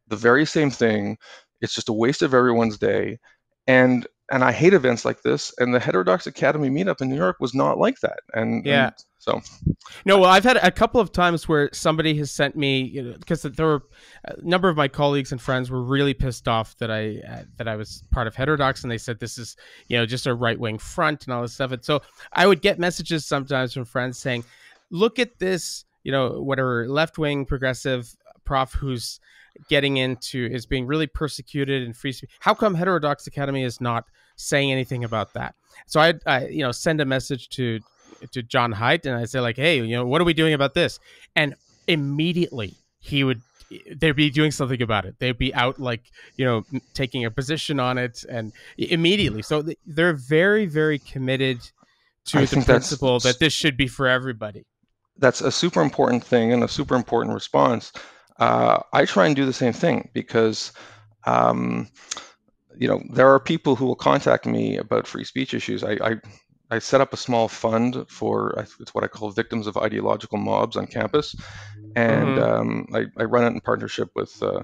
the very same thing. It's just a waste of everyone's day. And and I hate events like this. And the Heterodox Academy meetup in New York was not like that. And yeah, and so no. Well, I've had a couple of times where somebody has sent me because you know, there were a number of my colleagues and friends were really pissed off that I uh, that I was part of Heterodox, and they said this is you know just a right wing front and all this stuff. And so I would get messages sometimes from friends saying, "Look at this." You know, whatever left wing progressive prof who's getting into is being really persecuted and free speech. How come Heterodox Academy is not saying anything about that? So I, I you know, send a message to to John Haidt and I say like, hey, you know, what are we doing about this? And immediately he would they'd be doing something about it. They'd be out like you know taking a position on it and immediately. So they're very very committed to I the principle that this should be for everybody. That's a super important thing and a super important response. Uh, I try and do the same thing because. Um, you know, there are people who will contact me about free speech issues. I, I, I set up a small fund for it's what I call victims of ideological mobs on campus, and mm-hmm. um, I, I, run it in partnership with uh,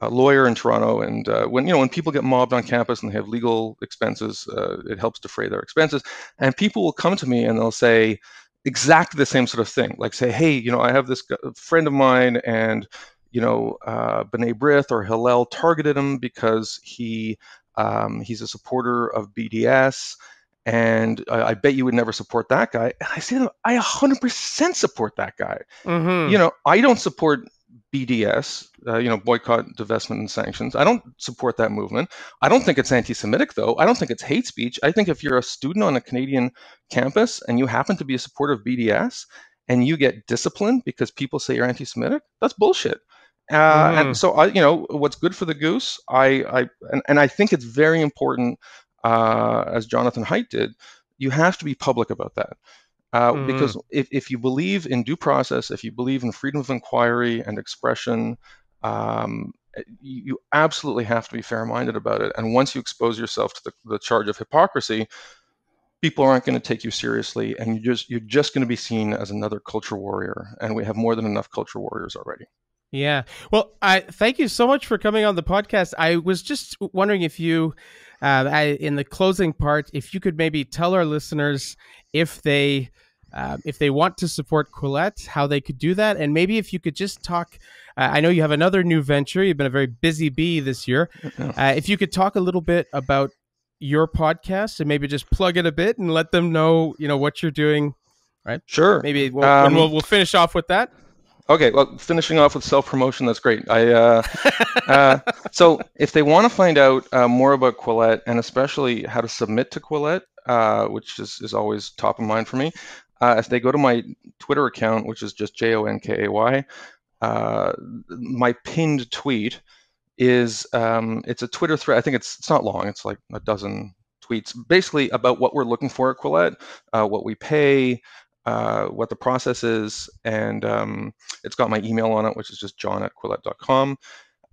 a lawyer in Toronto. And uh, when you know when people get mobbed on campus and they have legal expenses, uh, it helps defray their expenses. And people will come to me and they'll say exactly the same sort of thing, like say, hey, you know, I have this friend of mine and you know, uh, B'nai B'rith or Hillel targeted him because he um, he's a supporter of BDS, and I, I, bet you would never support that guy. And I say to them, I 100% support that guy. Mm-hmm. You know, I don't support BDS, uh, you know, boycott, divestment, and sanctions. I don't support that movement. I don't think it's anti-Semitic, though. I don't think it's hate speech. I think if you're a student on a Canadian campus and you happen to be a supporter of BDS and you get disciplined because people say you're anti-Semitic, that's bullshit. Uh, mm. And so I, you know, what's good for the goose, I, I, and, and I think it's very important, uh, as Jonathan Haidt did, you have to be public about that. Uh, mm. Because if, if you believe in due process, if you believe in freedom of inquiry and expression, um, you, absolutely have to be fair-minded about it. And once you expose yourself to the, the charge of hypocrisy, people aren't going to take you seriously, and you just you're just going to be seen as another culture warrior. And we have more than enough culture warriors already. Yeah. Well, I thank you so much for coming on the podcast. I was just wondering if you, uh, I, in the closing part, if you could maybe tell our listeners if they, uh, if they want to support Quillette, how they could do that, and maybe if you could just talk. Uh, I know you have another new venture. You've been a very busy bee this year. Uh, if you could talk a little bit about your podcast and maybe just plug it a bit and let them know, you know, what you're doing. Right. Sure. Maybe we'll, um, we'll, we'll finish off with that. Okay, well, finishing off with self promotion, that's great. I uh, uh, so if they want to find out uh, more about Quillette and especially how to submit to Quillette, uh, which is, is always top of mind for me, uh, if they go to my Twitter account, which is just J O N K A Y, uh, my pinned tweet is um, it's a Twitter thread. I think it's it's not long. It's like a dozen tweets, basically about what we're looking for at Quillette, what we pay uh, what the process is, and um, it's got my email on it, which is just john at quillette.com.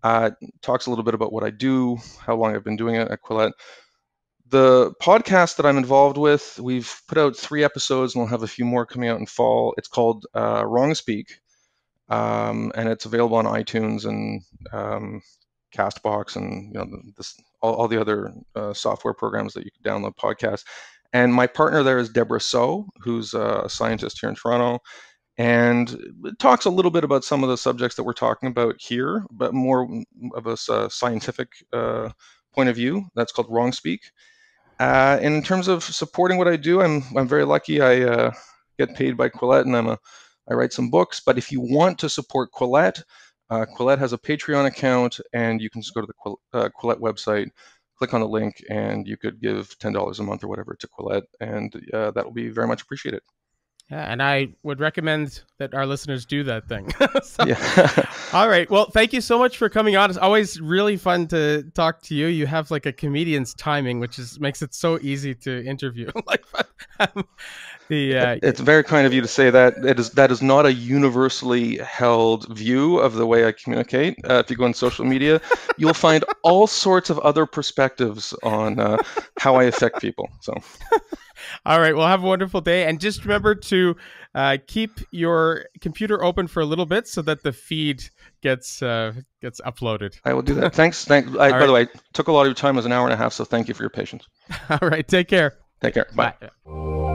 Uh, talks a little bit about what I do, how long I've been doing it at Quillette. The podcast that I'm involved with, we've put out three episodes, and we'll have a few more coming out in fall. It's called uh, Wrong Speak, um, and it's available on iTunes and um, Castbox, and you know this, all, all the other uh, software programs that you can download podcasts. And my partner there is Debra Soh, who's a scientist here in Toronto, and talks a little bit about some of the subjects that we're talking about here, but more of a uh, scientific uh, point of view. That's called Wrong Speak. Uh, in terms of supporting what I do, I'm I'm very lucky. I uh, get paid by Quillette, and I'm a I write some books. But if you want to support Quillette, uh, Quillette has a Patreon account, and you can just go to the uh, Quillette website click on the link and you could give $10 a month or whatever to Quillette, and uh, that will be very much appreciated. Yeah, and I would recommend that our listeners do that thing. so, yeah. all right. Well, thank you so much for coming on. It's always really fun to talk to you. You have like a comedian's timing, which is makes it so easy to interview. like um, the uh, it's very kind of you to say that. It is that is not a universally held view of the way I communicate. Uh, if you go on social media, you'll find all sorts of other perspectives on uh, how I affect people. So. All right. Well, have a wonderful day. And just remember to uh, keep your computer open for a little bit so that the feed gets uh, gets uploaded. I will do that. Thanks. Thanks. I, by right. the way, took a lot of your time. It was an hour and a half. So thank you for your patience. All right. Take care. Take care. Bye. Bye.